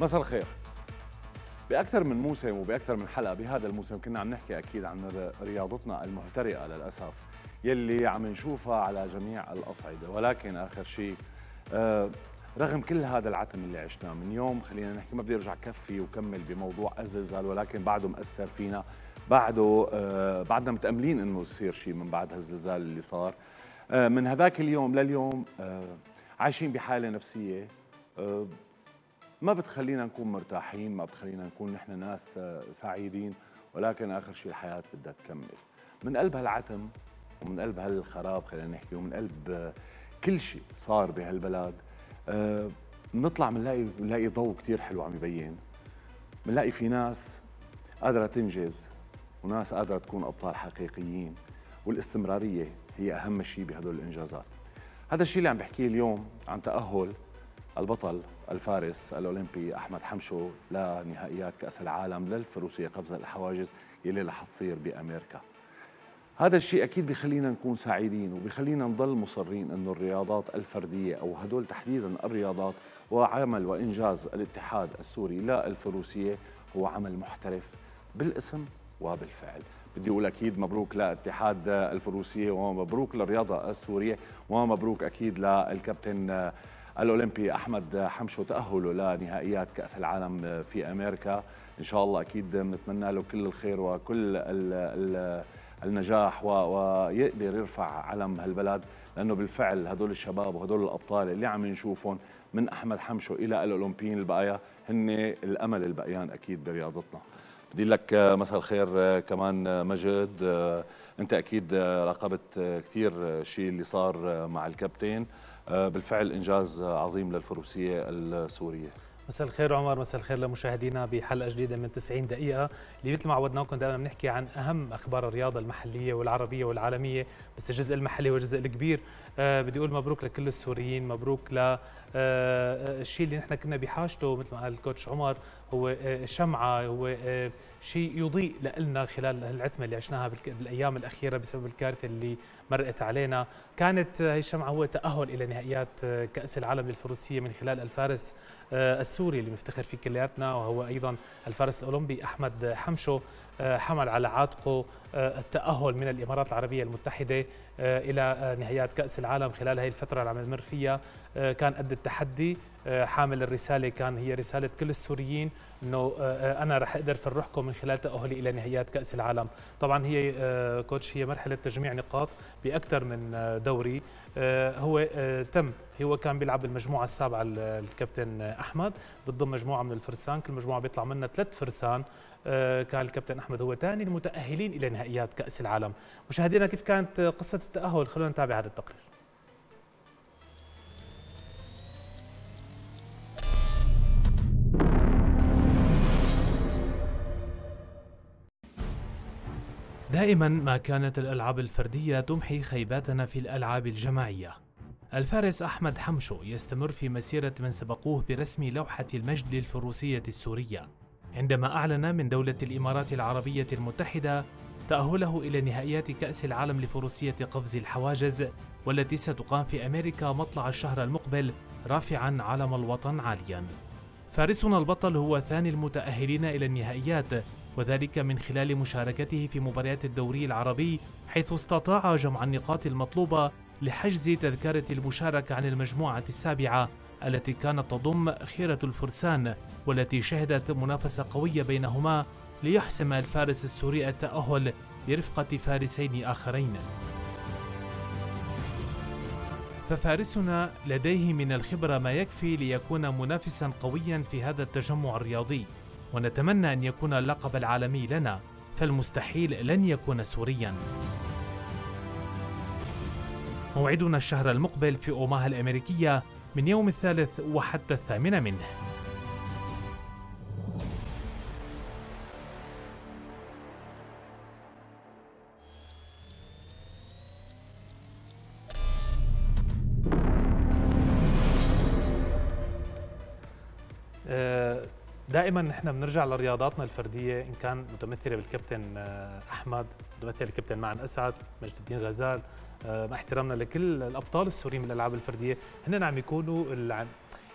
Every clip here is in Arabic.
مساء الخير. بأكثر من موسم وبأكثر من حلقة بهذا الموسم كنا عم نحكي أكيد عن رياضتنا المهترئه للأسف يلي عم نشوفها على جميع الأصعدة. ولكن آخر شيء آه رغم كل هذا العتم اللي عشناه من يوم خلينا نحكي ما بدي أرجع كفي وكمل بموضوع الزلزال ولكن بعده مأثر فينا بعده آه بعدنا متأملين إنه يصير شيء من بعد هالزلزال اللي صار. آه من هذاك اليوم لليوم عايشين بحالة نفسية ما بتخلينا نكون مرتاحين ما بتخلينا نكون نحن ناس آه، سعيدين ولكن آخر شيء الحياة بدها تكمل. من قلب هالعتم ومن قلب هالخراب خلينا نحكي ومن قلب آه، كل شيء صار بهالبلد بنطلع بنلاقي بنلاقي ضوء كثير حلو عم يبين. بنلاقي في ناس قادرة تنجز وناس قادرة تكون أبطال حقيقيين والاستمرارية هي أهم شيء بهدول الإنجازات. هذا الشيء اللي عم بحكيه اليوم عن تأهل البطل الفارس الأولمبي أحمد حمشو لنهائيات كأس العالم للفروسية قفز الحواجز يلي رح تصير بأمريكا. هذا الشيء أكيد بخلينا نكون سعيدين وبخلينا نضل مصرين إنه الرياضات الفردية أو هدول تحديدا الرياضات وعمل وإنجاز الاتحاد السوري للفروسيه هو عمل محترف بالاسم وبالفعل. بدي أقول أكيد مبروك لاتحاد الفروسية ومبروك للرياضة السورية ومبروك أكيد للكابتن الأولمبي أحمد حمشو تأهله لنهائيات كأس العالم في أمريكا. إن شاء الله أكيد بنتمنى له كل الخير وكل ال ال النجاح ويقدر يرفع علم هالبلد لأنه بالفعل هدول الشباب وهدول الأبطال اللي عم نشوفهم من أحمد حمشو إلى الأولمبيين البقايا هن الأمل البقيان أكيد برياضتنا. بدي لك مساء الخير كمان مجد. أنت أكيد راقبت كثير شيء اللي صار مع الكابتن. بالفعل إنجاز عظيم للفروسية السورية. مساء الخير عمر مساء الخير لمشاهدينا بحلقة جديدة من 90 دقيقة. اللي مثل ما عودناكم دائما بنحكي عن أهم أخبار الرياضة المحلية والعربية والعالمية بس الجزء المحلي هو الجزء الكبير. أه بدي أقول مبروك لكل السوريين مبروك ل أه الشيء اللي نحن كنا بحاجته مثل ما قال الكوتش عمر هو أه شمعة هو شيء يضيء لنا خلال العتمة اللي عشناها بالأيام الأخيرة بسبب الكارثة اللي مرقت علينا. كانت هي الشمعة هو تأهل إلى نهائيات كأس العالم للفروسية من خلال الفارس. آه، السوري اللي بنفتخر فيه كلياتنا وهو أيضا الفارس الأولمبي أحمد حمشو آه، حمل على عاتقه آه، التأهل من الإمارات العربية المتحدة إلى نهائيات كأس العالم خلال هذه الفترة اللي عم نمر فيها. كان قد التحدي حامل الرسالة كان هي رسالة كل السوريين إنه أنا رح أقدر فرحكم من خلال تأهلي إلى نهائيات كأس العالم. طبعا هي كوتش هي مرحلة تجميع نقاط بأكثر من دوري. هو تم هو كان بيلعب بالمجموعة السابعة الكابتن أحمد بتضم مجموعة من الفرسان كل مجموعة بيطلع منها ثلاث فرسان. آه، كان الكابتن أحمد هو ثاني المتأهلين إلى نهائيات كأس العالم. مشاهدينا كيف كانت قصة التأهل؟ خلونا نتابع هذا التقرير. دائما ما كانت الألعاب الفردية تمحي خيباتنا في الألعاب الجماعية. الفارس أحمد حمشو يستمر في مسيرة من سبقوه برسم لوحة المجد للفروسية السورية. عندما أعلن من دولة الإمارات العربية المتحدة تأهله إلى نهائيات كأس العالم لفروسية قفز الحواجز والتي ستقام في أمريكا مطلع الشهر المقبل رافعا علم الوطن عاليا. فارسنا البطل هو ثاني المتأهلين إلى النهائيات وذلك من خلال مشاركته في مباريات الدوري العربي حيث استطاع جمع النقاط المطلوبة لحجز تذكرة المشاركة عن المجموعة السابعة التي كانت تضم خيرة الفرسان والتي شهدت منافسة قوية بينهما ليحسم الفارس السوري التأهل برفقة فارسين آخرين. ففارسنا لديه من الخبرة ما يكفي ليكون منافسا قويا في هذا التجمع الرياضي ونتمنى أن يكون اللقب العالمي لنا فالمستحيل لن يكون سوريا موعدنا الشهر المقبل في أوماها الأمريكية من يوم الثالث وحتى الثامن منه. آه، دائما نحن بنرجع لرياضاتنا الفردية إن كان متمثلة بالكابتن آه، أحمد متمثلة بالكابتن معن أسعد مجد الدين غزال آه، مع احترامنا لكل الأبطال السوريين من الألعاب الفردية. هن عم يكونوا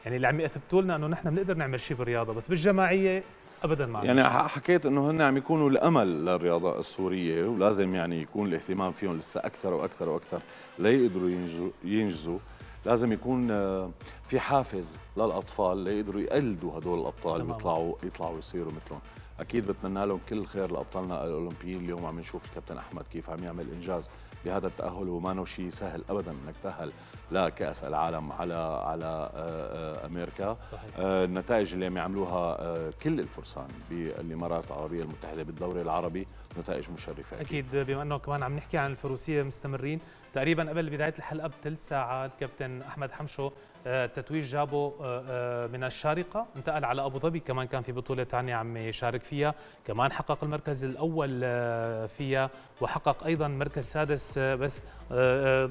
يعني اللي عم يثبتوا لنا إنه نحن بنقدر نعمل شيء بالرياضة بس بالجماعية ابدا ما يعني حكيت إنه هن عم يكونوا الأمل للرياضة السورية ولازم يعني يكون الاهتمام فيهم لسه أكثر وأكثر وأكثر. ليقدروا ينجزوا, ينجزوا. لازم يكون آه، في حافز للأطفال ليقدروا يقلدوا هدول الأبطال ويطلعوا يطلعوا يصيروا مثلهم. أكيد بتمنى لهم كل الخير لأبطالنا الأولمبيين. اليوم عم نشوف الكابتن أحمد كيف عم يعمل إنجاز بهذا التأهل وما شيء سهل ابدا إنك تأهل لكأس العالم على على آه، آه، أمريكا. صحيح. النتائج اللي عم يعملوها كل الفرسان بالإمارات العربية المتحدة بالدوري العربي نتائج مشرفة أكيد, أكيد بما إنه كمان عم نحكي عن الفروسية مستمرين تقريبا قبل بداية الحلقة بثلث ساعة الكابتن أحمد حمشو التتويج جابه من الشارقة. انتقل على أبو ظبي كمان كان في بطولة ثانية عم يشارك فيها. كمان حقق المركز الأول فيها وحقق أيضا مركز سادس بس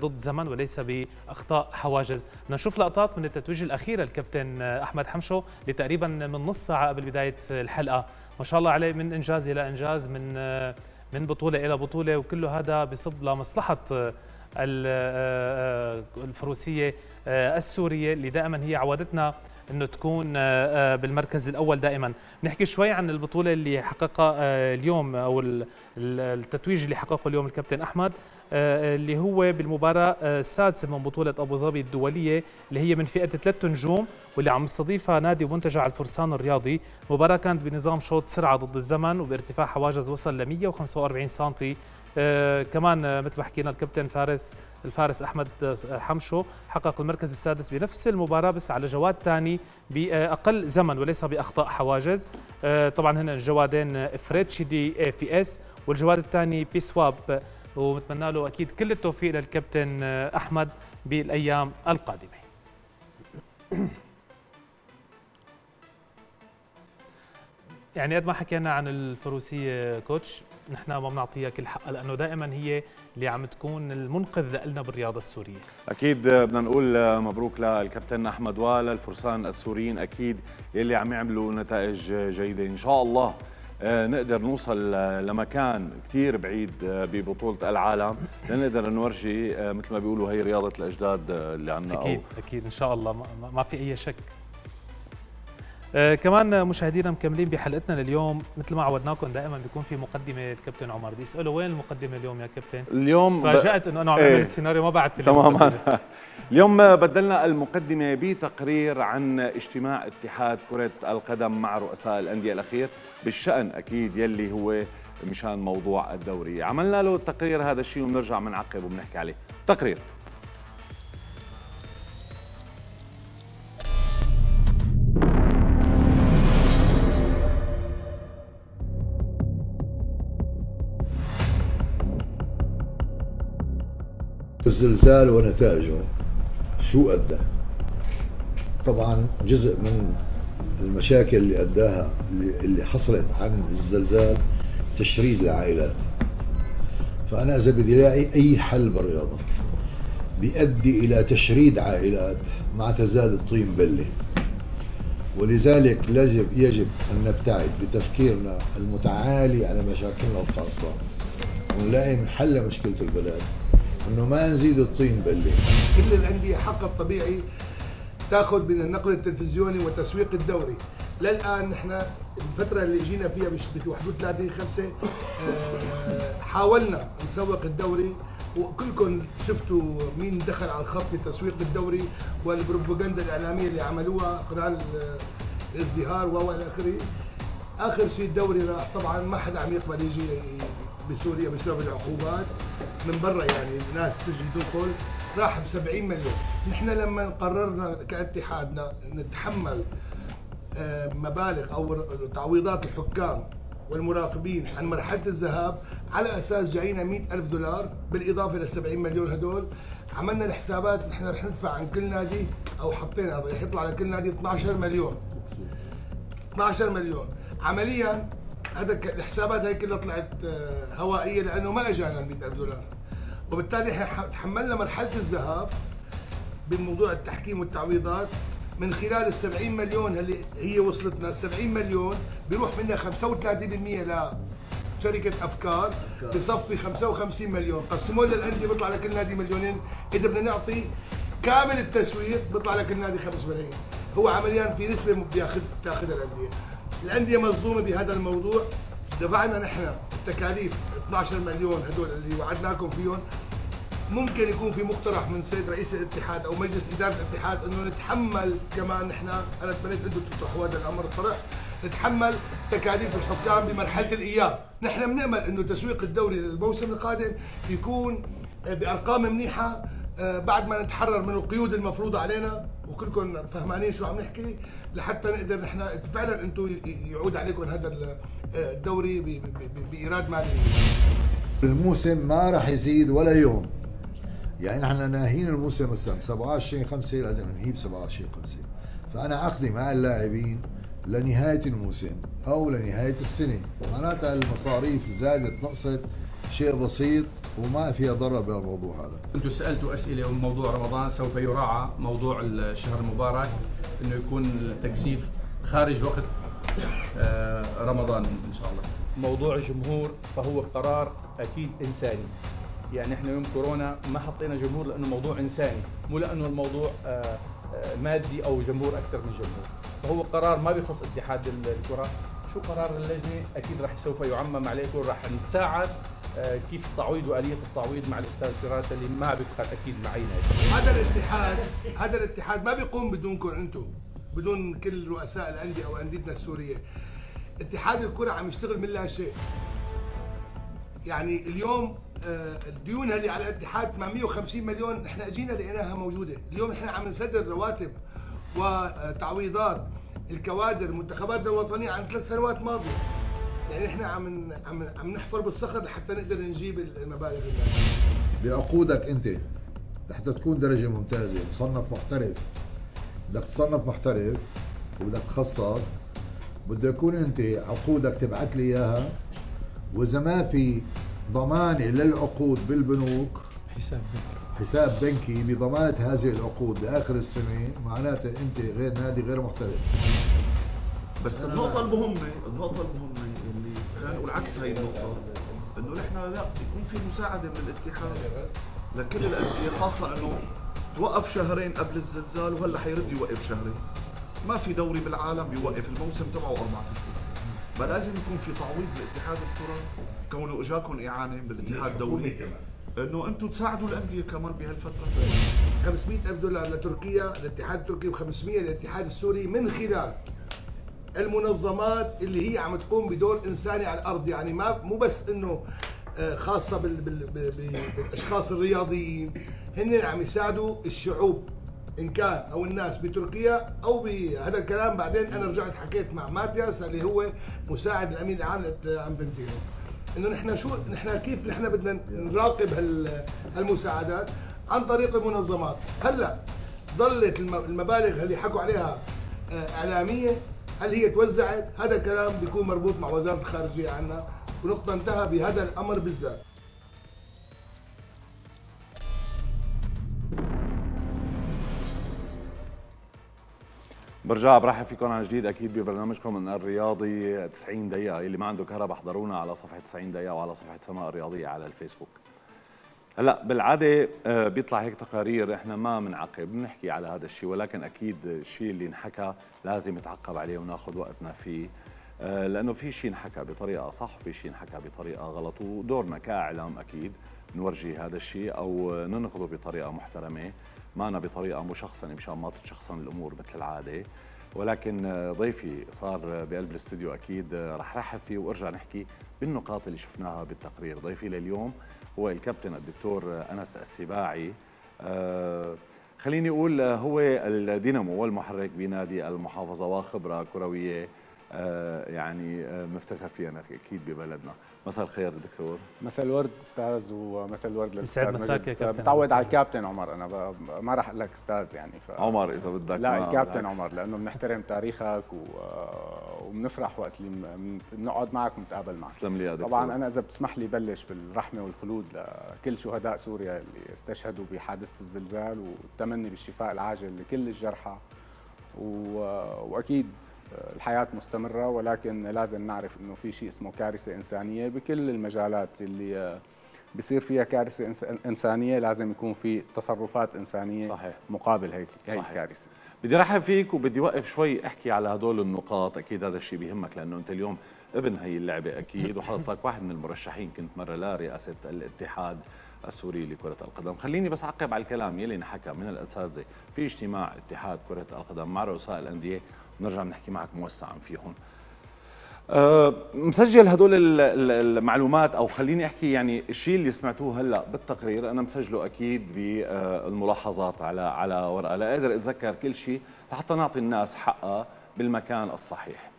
ضد زمن وليس بأخطاء حواجز. نشوف لقطات من التتويج الاخيره الكابتن أحمد حمشو لتقريبا من نص ساعة قبل بداية الحلقة. ما شاء الله عليه من إنجاز إلى إنجاز من من بطولة إلى بطولة وكله هذا بصب لمصلحة الفروسية السورية اللي دائما هي عودتنا إنه تكون بالمركز الأول دائما. نحكي شوي عن البطولة اللي حققها اليوم أو التتويج اللي حققه اليوم الكابتن أحمد اللي هو بالمباراة السادسة من بطولة أبو ظبي الدولية اللي هي من فئة ثلاث نجوم واللي عم يستضيفها نادي منتجع الفرسان الرياضي. المباراة كانت بنظام شوط سرعة ضد الزمن وبارتفاع حواجز وصل ل 145 سم آه كمان آه مثل ما حكينا الكابتن فارس الفارس أحمد حمشو حقق المركز السادس بنفس المباراة بس على جواد ثاني باقل زمن وليس بأخطاء حواجز. آه طبعا هنا الجوادين فريتشي دي في إس والجواد الثاني بيسواب. وبتمنى له أكيد كل التوفيق للكابتن آه، أحمد بالأيام القادمة. يعني قد ما حكينا عن الفروسية كوتش نحن ما بنعطيها كل حقها لأنه دائما هي اللي عم تكون المنقذ لنا بالرياضة السورية. أكيد بدنا نقول مبروك للكابتن أحمد وللفرسان السوريين أكيد يلي عم يعملوا نتائج جيدة. إن شاء الله آه، نقدر نوصل لمكان كثير بعيد آه، ببطولة العالم لنقدر نورجي آه، مثل ما بيقولوا هي رياضة الأجداد اللي عندنا أكيد أو. أكيد إن شاء الله ما في أي شك. آه كمان مشاهدينا مكملين بحلقتنا لليوم. مثل ما عودناكم دائما بيكون في مقدمة الكابتن عمر. بدي أسأله وين المقدمة اليوم يا كابتن؟ اليوم فاجأت إنه أنا عم اعمل إيه. السيناريو ما بعد تماما. اليوم بدلنا المقدمة بتقرير عن اجتماع اتحاد كرة القدم مع رؤساء الأندية الأخير. بالشأن أكيد يلي هو مشان موضوع الدوري. عملنا له التقرير هذا الشيء وبنرجع بنعقب وبنحكي عليه. تقرير. الزلزال ونتائجه. شو أدى؟ طبعا جزء من المشاكل اللي أداها اللي حصلت عن الزلزال تشريد العائلات. فأنا إذا بدي لاقي أي حل بالرياضة. بيؤدي إلى تشريد عائلات مع تزايد الطين بلة ولذلك لازم يجب أن نبتعد بتفكيرنا المتعالي على مشاكلنا الخاصة. ونلاقي حل مشكلة البلد. إنه ما نزيد الطين بله كل الانديه حقها الطبيعي تاخذ من النقل التلفزيوني وتسويق الدوري. للآن نحن الفترة اللي جينا فيها ب 31 5 حاولنا نسوق الدوري. وكلكم شفتوا مين دخل على الخط لتسويق الدوري والبروباغندا الإعلامية اللي عملوها خلال الازدهار وإلى آخره. آخر شيء الدوري راح طبعا ما حدا عم يقبل يجي بسوريا بسبب العقوبات. من برا يعني الناس تجي تدخل راح ب 70 مليون. نحن لما قررنا كاتحادنا نتحمل آه، مبالغ أو تعويضات الحكام والمراقبين عن مرحلة الذهاب على أساس جاينا 100 ألف دولار بالإضافة لل 70 مليون هدول. عملنا الحسابات نحن رح ندفع عن كل نادي أو حطينا رح يطلع على كل نادي 12 مليون. 12 مليون. عمليا هذا الحسابات هي كلها طلعت آه، هوائية لأنه ما إجانا ال 100000 دولار. وبالتالي تحملنا مرحلة الذهاب بموضوع التحكيم والتعويضات من خلال ال 70 مليون اللي هي وصلتنا ال 70 مليون بيروح منها 35% ل شركة أفكار بصفي 55 مليون. قسموا للأندية بيطلع لكل نادي مليونين. إذا بدنا نعطي كامل التسويق بيطلع لكل نادي 5 ملايين هو عمليا في نسبة بياخذ تاخذها الأندية. الأندية مظلومة بهذا الموضوع. دفعنا نحن التكاليف 12 مليون هدول اللي وعدناكم فيهم. ممكن يكون في مقترح من سيد رئيس الاتحاد أو مجلس إدارة الاتحاد إنه نتحمل كمان نحن أنا تمنيت أنتم تطرحوا هذا الأمر طرح. نتحمل تكاليف الحكام بمرحلة الإياب، نحن بنأمل إنه تسويق الدوري للموسم القادم يكون بأرقام منيحة آه، بعد ما نتحرر من القيود المفروضة علينا. وكلكم فهمانين شو عم نحكي لحتى نقدر نحن فعلا أنتم يعود عليكم هذا الدوري بإيراد مالي. الموسم ما راح يزيد ولا يوم. يعني نحن ناهين الموسم مثلا 27 5 لازم ننهيه ب 27 5 فأنا عقدي مع اللاعبين لنهاية الموسم أو لنهاية السنة. معناتها المصاريف زادت نقصت. شيء بسيط وما فيها ضرر بالموضوع هذا. أنتم سألتوا أسئلة موضوع رمضان سوف يراعى موضوع الشهر المبارك إنه يكون التكثيف خارج وقت آه، رمضان إن شاء الله. موضوع الجمهور فهو قرار أكيد إنساني. يعني إحنا يوم كورونا ما حطينا جمهور لأنه موضوع إنساني مو لأنه الموضوع آه، آه، مادي أو جمهور أكثر من جمهور. فهو قرار ما بيخص اتحاد الكرة. شو قرار اللجنة؟ أكيد راح سوف يعمم عليكم راح نساعد كيف التعويض وآلية التعويض مع الأستاذ فراس اللي ما بيدخل أكيد معينا هذا الاتحاد هذا الاتحاد ما بيقوم بدونكم أنتم بدون كل رؤساء الأندية أو أنديتنا السورية. اتحاد الكرة عم يشتغل من لا شيء. يعني اليوم آه، الديون اللي على الاتحاد 850 مليون نحن أجينا لقيناها موجودة، اليوم نحن عم نسدد رواتب وتعويضات الكوادر المنتخبات الوطنية عن ثلاث سنوات ماضية. يعني نحن عم عم عم نحفر بالصخر لحتى نقدر نجيب المبالغ اللي بعقودك أنت لحتى تكون درجة ممتازة مصنف محترف. بدك تصنف محترف وبدك تخصص بده يكون أنت عقودك تبعت لي إياها. وإذا ما في ضمانة للعقود بالبنوك حساب بنكي. حساب بنكي بضمانة هذه العقود لآخر السنة معناته أنت غير نادي غير محترف. بس النقطة المهمة النقطة المهمة اللي خلينا نقول عكس هي النقطة إنه نحن لا يكون في مساعدة من الاتحاد. لكل الأندية خاصة إنه توقف شهرين قبل الزلزال وهلأ حيرد يوقف شهرين. ما في دوري بالعالم بيوقف الموسم تبعه أربعة أشهر. فلازم يكون في تعويض لاتحاد الكرة كونه إجاكم إعانة بالاتحاد الدولي. إنه أنتم تساعدوا الأندية كمان بهالفترة. 500 ألف دولار لتركيا الاتحاد التركي و500 للاتحاد السوري من خلال المنظمات اللي هي عم تقوم بدور إنساني على الأرض. يعني ما مو بس إنه آه، خاصة بال بال بالأشخاص الرياضيين. هن عم يساعدوا الشعوب إن كان أو الناس بتركيا أو بهذا الكلام. بعدين أنا رجعت حكيت مع ماتياس اللي هو مساعد الأمين العام لانفنتينو إنه نحن شو نحن كيف نحن بدنا نراقب هالمساعدات عن طريق المنظمات. هلأ ظلت المبالغ اللي حكوا عليها آه، إعلامية هل هي توزعت؟ هذا الكلام بيكون مربوط مع وزارة الخارجية عنا ونقطة انتهى بهذا الأمر بالذات. برجع برحب فيكم عن جديد. أكيد ببرنامجكم الرياضي 90 دقيقة. اللي ما عنده كهرباء احضرونا على صفحة 90 دقيقة وعلى صفحة سماء الرياضية على الفيسبوك. هلا بالعادة آه، بيطلع هيك تقارير إحنا ما بنعقب بنحكي على هذا الشيء ولكن أكيد الشيء اللي انحكى لازم يتعقب عليه وناخذ وقتنا فيه. آه، لأنه في شيء انحكى بطريقة صح في شيء انحكى بطريقة غلط ودورنا كإعلام أكيد نورجي هذا الشيء أو ننقده بطريقة محترمة. معنا بطريقة مشخصنه مشان ما تتشخصن الأمور مثل العادة. ولكن ضيفي صار بقلب الاستوديو أكيد رح رحب فيه وأرجع نحكي بالنقاط اللي شفناها بالتقرير. ضيفي لليوم هو الكابتن الدكتور أنس السباعي. آه خليني أقول هو الدينامو والمحرك بنادي المحافظة وخبرة كروية آه يعني آه مفتخر فيها أكيد ببلدنا. مساء الخير دكتور. مساء الورد أستاذ ومساء الورد للأستاذ يسعد مساك يا كابتن متعود على الكابتن عمر أنا ما راح أقول لك أستاذ يعني ف... عمر إذا بدك لا الكابتن عمر لأنه بنحترم تاريخك و... وبنفرح وقت اللي بنقعد معك ونتقابل معك. تسلم لي يا دكتور. طبعا أنا إذا بتسمح لي بلش بالرحمة والخلود لكل شهداء سوريا اللي استشهدوا بحادثة الزلزال والتمني بالشفاء العاجل لكل الجرحى. و... وأكيد الحياة مستمرة ولكن لازم نعرف إنه في شيء اسمه كارثة إنسانية. بكل المجالات اللي بصير فيها كارثة إنس- إنسانية لازم يكون في تصرفات إنسانية صحيح. مقابل هي صحيح. الكارثة. بدي رحب فيك وبدي وقف شوي أحكي على هدول النقاط. أكيد هذا الشيء بيهمك لأنه أنت اليوم ابن هي اللعبة أكيد وحضرتك واحد من المرشحين. كنت مرة لرئاسه الاتحاد السوري لكرة القدم. خليني بس أعقب على الكلام يلي انحكى من الأساتذة في اجتماع اتحاد كرة القدم مع رؤساء الأندية ونرجع نحكي معك موسعا فيهم. أه مسجل هدول ال- ال- المعلومات أو خليني أحكي يعني الشيء اللي سمعتوه هلأ بالتقرير أنا مسجله أكيد بالملاحظات على على ورقة. لا قادر أتذكر كل شيء لحتى نعطي الناس حقها بالمكان الصحيح.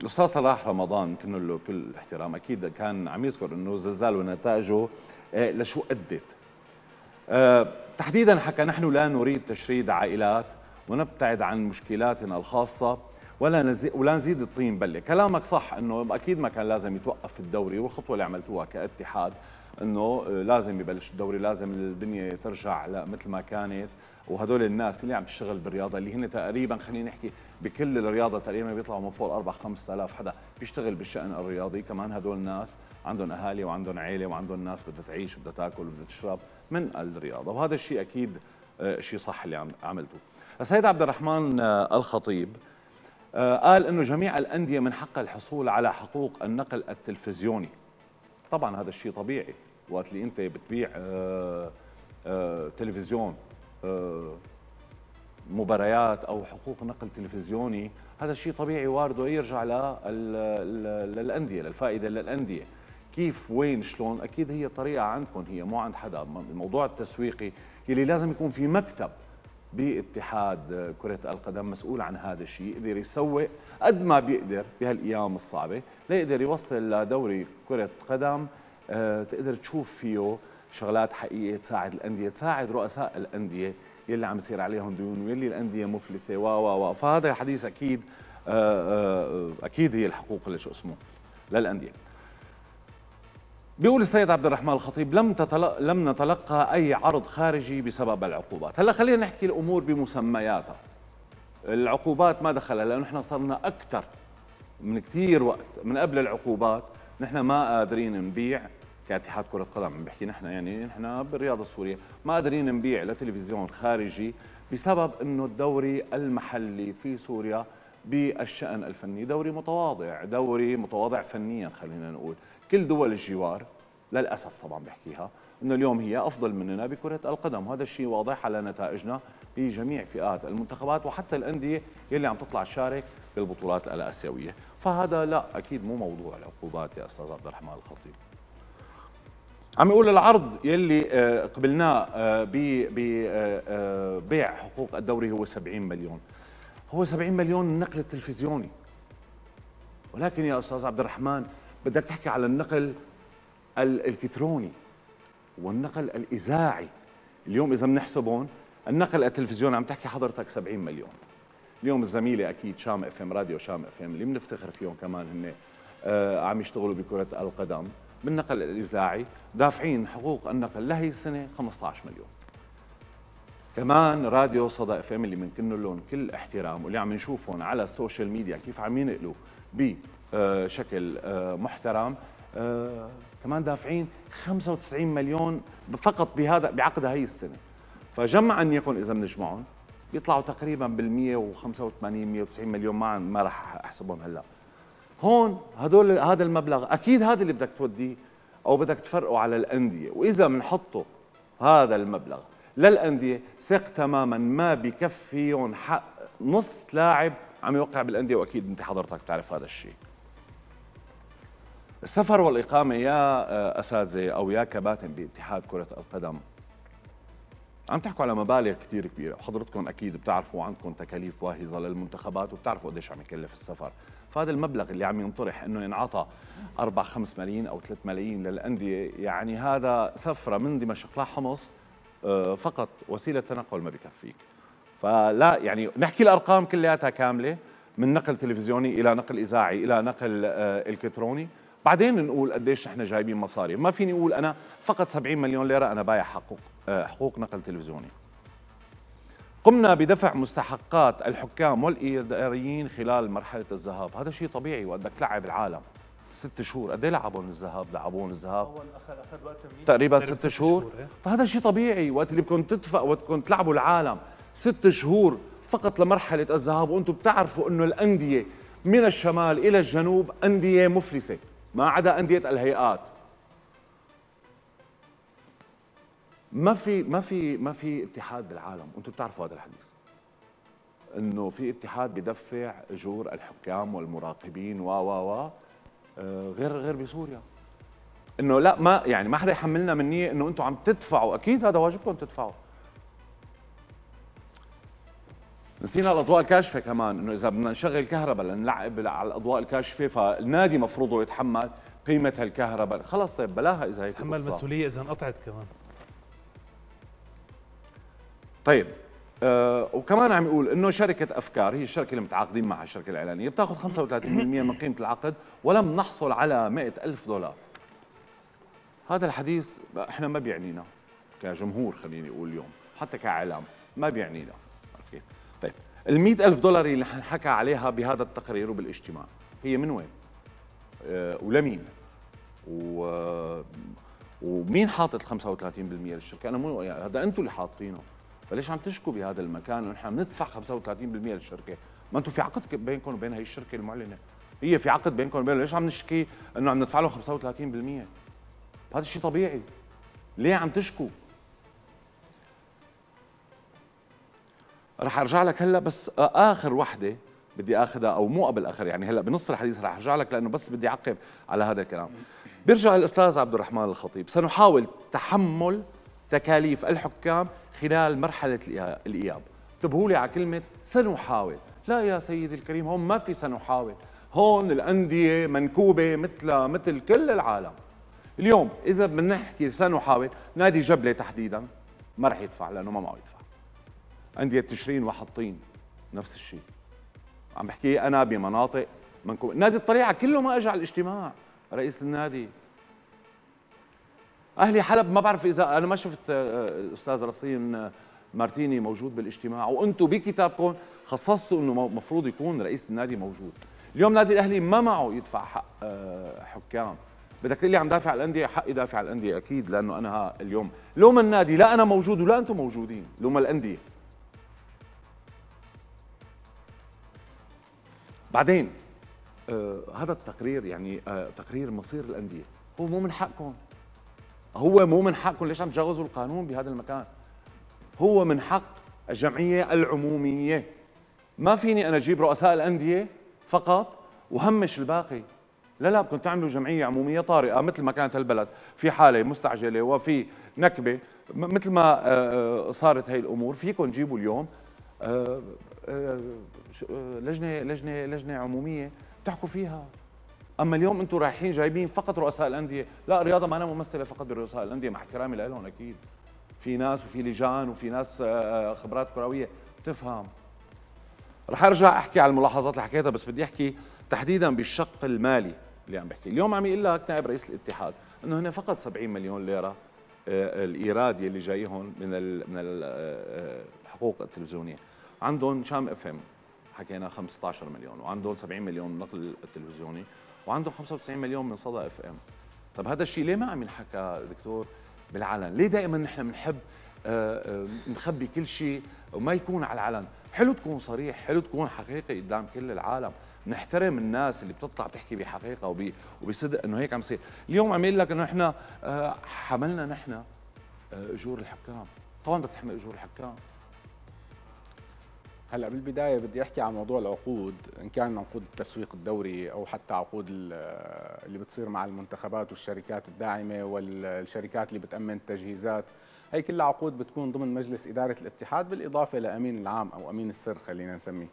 الأستاذ صلاح رمضان كنا له كل احترام أكيد كان عم يذكر إنه الزلزال ونتائجه آه، لشو أدت. تحديدا حكى نحن لا نريد تشريد عائلات ونبتعد عن مشكلاتنا الخاصة ولا نزي ولا نزيد الطين بلة. كلامك صح إنه أكيد ما كان لازم يتوقف الدوري والخطوة اللي عملتوها كاتحاد إنه لازم يبلش الدوري لازم الدنيا ترجع مثل ما كانت. وهدول الناس اللي عم تشتغل بالرياضة اللي هن تقريبا خلينا نحكي بكل الرياضة تقريبا بيطلعوا من فوق 4 5000 حدا بيشتغل بالشأن الرياضي. كمان هدول الناس عندهم أهالي وعندهم عيلة وعندهم ناس بدها تعيش وبدها تاكل وبدها تشرب من الرياضة. وهذا الشيء أكيد آه، شيء صح اللي عم عملته. السيد عبد الرحمن آه، الخطيب آه، قال إنه جميع الأندية من حقها الحصول على حقوق النقل التلفزيوني. طبعا هذا الشيء طبيعي وقت اللي أنت بتبيع آه، آه، تلفزيون آه، مباريات أو حقوق نقل تلفزيوني هذا الشيء طبيعي وارد ويرجع لل- لل- للأندية للفائدة للأندية. كيف وين شلون؟ أكيد هي طريقة عندكم هي مو عند حدا. الموضوع التسويقي يلي لازم يكون في مكتب باتحاد كرة القدم مسؤول عن هذا الشيء يقدر يسوق قد ما بيقدر بهالأيام الصعبة. ليقدر يوصل لدوري كرة قدم آه، تقدر تشوف فيه شغلات حقيقية تساعد الأندية تساعد رؤساء الأندية يلي عم يصير عليهم ديون ويلي الأندية مفلسة و و و. فهذا حديث أكيد آه، آه، أكيد هي الحقوق اللي شو اسمه للأندية. بيقول السيد عبد الرحمن الخطيب لم تتلق... لم نتلقى أي عرض خارجي بسبب العقوبات، هلا خلينا نحكي الأمور بمسمياتها. العقوبات ما دخلها لأنه نحن صرنا أكثر من كثير وقت من قبل العقوبات نحن ما قادرين نبيع كاتحاد كرة قدم. عم بحكي نحن يعني نحن بالرياضة السورية. ما قادرين نبيع لتلفزيون خارجي بسبب إنه الدوري المحلي في سوريا بالشأن الفني دوري متواضع دوري متواضع فنيا خلينا نقول. كل دول الجوار للأسف طبعا بحكيها إنه اليوم هي أفضل مننا بكرة القدم. وهذا الشيء واضح على نتائجنا بجميع فئات المنتخبات وحتى الأندية يلي عم تطلع تشارك بالبطولات الآسيوية. فهذا لا أكيد مو موضوع العقوبات يا أستاذ عبد الرحمن الخطيب. عم يقول العرض يلي آه، قبلناه ببيع حقوق الدوري هو 70 مليون. هو 70 مليون النقل التلفزيوني ولكن يا أستاذ عبد الرحمن بدك تحكي على النقل الإلكتروني والنقل الإذاعي. اليوم إذا بنحسبهم النقل التلفزيوني عم تحكي حضرتك 70 مليون. اليوم الزميلة أكيد شام إف إم راديو شام إف إم اللي بنفتخر فيهم كمان هن آه عم يشتغلوا بكرة القدم بالنقل الإذاعي دافعين حقوق النقل لهي السنة 15 مليون. كمان راديو صدى إف إم اللي بنكن لهم كل احترام واللي عم نشوفهم على السوشيال ميديا كيف عم ينقلوا بشكل آه، محترم. آه، كمان دافعين 95 مليون فقط بهذا بعقد هي السنة. فجمعا يكن إذا بنجمعهم. بيطلعوا تقريبا بال 185 190 مليون. ما ما راح أحسبهم هلأ. هون هدول هذا المبلغ أكيد هذا اللي بدك توديه أو بدك تفرقه على الأندية. وإذا بنحطه هذا المبلغ للأندية ثق تماما ما بكفيهم حق نص لاعب عم يوقع بالأندية. وأكيد أنت حضرتك بتعرف هذا الشيء. السفر والإقامة يا آه، أساتذة أو يا كباتن باتحاد كرة القدم. عم تحكوا على مبالغ كثير كبيرة. وحضرتكم أكيد بتعرفوا عندكم تكاليف واهظة للمنتخبات وبتعرفوا قديش عم يكلف السفر. فهذا المبلغ اللي عم ينطرح إنه ينعطى 4 5 ملايين أو 3 ملايين للأندية يعني هذا سفرة من دمشق لحمص آه، فقط وسيلة تنقل ما بكفيك. فلا يعني نحكي الأرقام كلياتها كاملة من نقل تلفزيوني إلى نقل إذاعي إلى نقل آه، إلكتروني. بعدين نقول قديش نحن جايبين مصاري. ما فيني أقول أنا فقط 70 مليون ليرة أنا بايع حقوق آه، حقوق نقل تلفزيوني. قمنا بدفع مستحقات الحكام والإداريين خلال مرحلة الذهاب. هذا شيء طبيعي وبدك تلعب العالم. ست شهور. قد إيه لعبون الذهاب؟ لعبون الذهاب؟ أول اخذ اخذ وقت تقريبا تقريباً ست شهور. إيه. طيب هذا شيء طبيعي. وقت اللي بدكم تدفع وقت بدكم تلعبوا العالم ست شهور فقط لمرحلة الذهاب. وأنتم بتعرفوا إنه الأندية من الشمال إلى الجنوب أندية مفلسه ما عدا أندية الهيئات. ما في ما في ما في اتحاد بالعالم. وأنتم بتعرفوا هذا الحديث. إنه في اتحاد بدفع أجور الحكام والمراقبين و و و آه، غير غير بسوريا. إنه لا ما يعني ما حدا يحملنا منيه إنه أنتم عم تدفعوا. أكيد هذا واجبكم تدفعوا. نسينا الأضواء الكاشفة كمان إنه إذا بدنا نشغل كهرباء لنلعب على الأضواء الكاشفة فالنادي مفروضه يتحمل قيمة هالكهرباء. خلص طيب بلاها إذا هيك تحمل. مسؤولية إذا انقطعت كمان. طيب آه وكمان عم يقول إنه شركة أفكار هي الشركة اللي متعاقدين معها الشركة الإعلانية بتاخذ 35% من قيمة العقد ولم نحصل على 100 ألف دولار. هذا الحديث إحنا ما بيعنينا كجمهور خليني أقول اليوم حتى كإعلام ما بيعنينا. ال 100 ألف دولار اللي حكى عليها بهذا التقرير وبالاجتماع هي من وين؟ آه ولمين؟ و ومين حاطط 35% للشركة؟ أنا مو يعني هذا أنتم اللي حاطينه فليش عم تشكوا بهذا المكان انه نحن بندفع 35% للشركة؟ ما أنتم في عقد بينكم وبين هي الشركة المعلنة هي في عقد بينكم وبين ليش عم نشكي إنه عم ندفع لهم 35% هذا شيء طبيعي ليه عم تشكوا؟ رح ارجع لك هلا بس آخر وحدة بدي آخذها أو مو قبل آخر يعني هلا بنص الحديث رح ارجع لك لأنه بس بدي أعقب على هذا الكلام. بيرجع الأستاذ عبد الرحمن الخطيب سنحاول تحمل تكاليف الحكام خلال مرحلة الإياب. انتبهوا لي على كلمة سنحاول. لا يا سيدي الكريم هون ما في سنحاول. هون الأندية منكوبة مثل مثل كل العالم. اليوم إذا بدنا نحكي سنحاول نادي جبلة تحديدا ما رح يدفع لأنه ما معه يدفع. أندية تشرين وحطين نفس الشيء. عم بحكي أنا بمناطق منكو نادي الطليعة كله ما أجى على الاجتماع. رئيس النادي. أهلي حلب ما بعرف إذا أنا ما شفت آه، الأستاذ رصين آه، مارتيني موجود بالاجتماع وأنتم بكتابكم خصصتوا أنه مفروض يكون رئيس النادي موجود. اليوم نادي الأهلي ما معه يدفع حق آه، حكام. بدك تقول لي عم دافع عن الأندية؟ حق يدافع عن الأندية أكيد لأنه أنا اليوم لوم النادي لا أنا موجود ولا أنتم موجودين. لوم الأندية. بعدين آه هذا التقرير يعني آه تقرير مصير الأندية. هو مو من حقكم هو مو من حقكم ليش عم تجاوزوا القانون بهذا المكان؟ هو من حق الجمعية العمومية. ما فيني أنا أجيب رؤساء الأندية فقط وهمش الباقي. لا لا بدكم تعملوا جمعية عمومية طارئة مثل ما كانت البلد. في حالة مستعجلة وفي نكبة. مثل ما آه، آه، صارت هي الأمور. فيكم تجيبوا اليوم آه، لجنة لجنة لجنة عمومية تحكوا فيها. أما اليوم أنتم رايحين جايبين فقط رؤساء الأندية. لا الرياضه ما أنا ممثلة فقط برؤساء الأندية مع احترامي لهم أكيد. في ناس وفي لجان وفي ناس آه، خبرات كروية. بتفهم رح أرجع أحكي على الملاحظات اللي حكيتها بس بدي أحكي تحديدا بالشق المالي اللي عم بحكي. اليوم عم يقول لك نائب رئيس الاتحاد إنه هن فقط 70 مليون ليرة آه، الايراد يلي جايهم من من ال- آه، الحقوق التلفزيونية. عندهم شام إف إم حكينا 15 مليون وعندهم 70 مليون من النقل التلفزيوني وعندهم 95 مليون من صدى إف إم. طب هذا الشيء ليه ما عم ينحكى دكتور بالعلن ليه دائما نحن بنحب آه، آه، نخبي كل شيء وما يكون على العلن؟ حلو تكون صريح حلو تكون حقيقي قدام كل العالم. نحترم الناس اللي بتطلع بتحكي بحقيقة وب- وبصدق إنه هيك عم يصير. اليوم عم لك إنه إحنا آه، حملنا نحن أجور الحكام. طبعا بدك تحمل أجور الحكام. هلا بالبداية بدي أحكي عن موضوع العقود إن كان عقود التسويق الدوري أو حتى عقود ال- اللي بتصير مع المنتخبات والشركات الداعمة والشركات اللي بتأمن التجهيزات. هي كلها عقود بتكون ضمن مجلس إدارة الاتحاد بالإضافة لأمين العام أو أمين السر خلينا نسميه.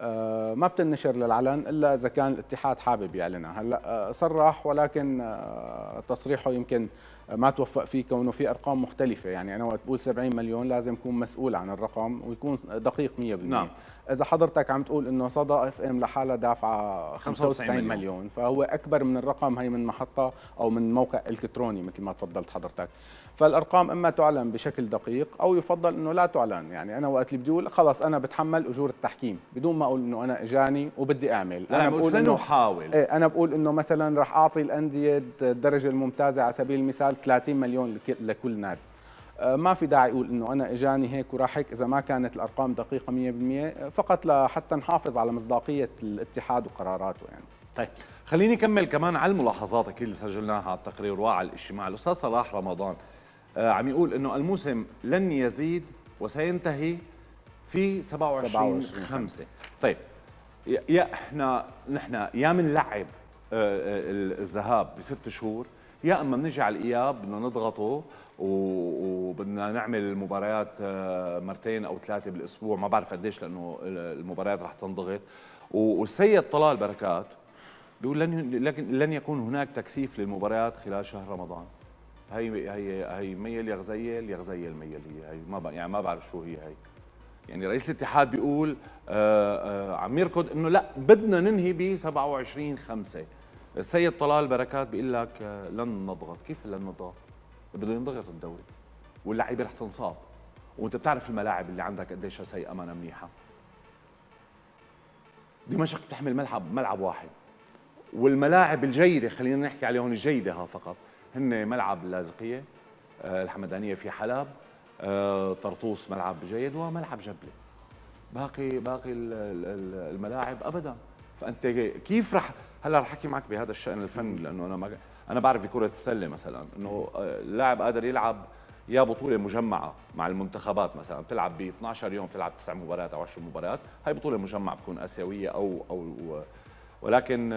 آه، ما بتنشر للعلن إلا إذا كان الاتحاد حابب يعلنها. هلا آه، صرح ولكن آه، تصريحه يمكن ما توفق فيه كونه في أرقام مختلفة يعني أنا وقت بقول 70 مليون لازم اكون مسؤول عن الرقم ويكون دقيق 100% نعم. إذا حضرتك عم تقول إنه صدى إف إم لحالها دافعة 95 مليون. مليون فهو أكبر من الرقم هي من محطة أو من موقع إلكتروني مثل ما تفضلت حضرتك فالأرقام إما تعلن بشكل دقيق أو يفضل إنه لا تعلن. يعني أنا وقت اللي بدي أقول خلص أنا بتحمل أجور التحكيم بدون ما أقول إنه أنا إجاني وبدي أعمل. أنا بقول إنه حاول إيه أنا بقول إنه مثلا رح أعطي الأندية الدرجة الممتازة على سبيل المثال 30 مليون لكل نادي. آه، ما في داعي يقول إنه أنا إجاني هيك وراح هيك إذا ما كانت الأرقام دقيقة 100% فقط لحتى نحافظ على مصداقية الاتحاد وقراراته يعني. طيب خليني أكمل كمان على الملاحظات أكيد اللي سجلناها على التقرير وعلى الاجتماع. الأستاذ صلاح رمضان عم يقول إنه الموسم لن يزيد وسينتهي في 27, 27 5 طيب يا إحنا نحن يا بنلعب الذهاب بست شهور يا إما بنجي على الإياب بدنا نضغطه وبدنا نعمل مباريات آه، مرتين أو ثلاثة بالأسبوع. ما بعرف قديش لأنه المباريات رح تنضغط. والسيد طلال بركات بيقول لن لكن لن يكون هناك تكثيف للمباريات خلال شهر رمضان. هي هي هي ميل يغزيل يغزيل ميل هي هي ما يعني ما بعرف شو هي هي يعني رئيس الاتحاد بيقول آآ آآ عم يركض إنه لأ بدنا ننهي ب 27 5 السيد طلال بركات بيقول لك آه، لن نضغط. كيف لن نضغط؟ بده ينضغط الدوري واللعيبة رح تنصاب. وأنت بتعرف الملاعب اللي عندك قديش سيئه أمانة منيحة. دمشق بتحمل ملعب ملعب واحد. والملاعب الجيدة خلينا نحكي عليهم الجيدة ها فقط. هن ملعب اللاذقيه آه، الحمدانية في حلب آه، طرطوس ملعب جيد وملعب جبلة. باقي باقي الملاعب ابدا. فأنت كيف رح هلا رح أحكي معك بهذا الشأن الفني لأنه أنا ما أنا بعرف بكرة السلة مثلا إنه آه، اللاعب قادر يلعب يا بطولة مجمعة مع المنتخبات مثلا بتلعب ب 12 يوم بتلعب تسع مباريات أو 10 مباريات هاي بطولة مجمعة بتكون آسيوية أو أو ولكن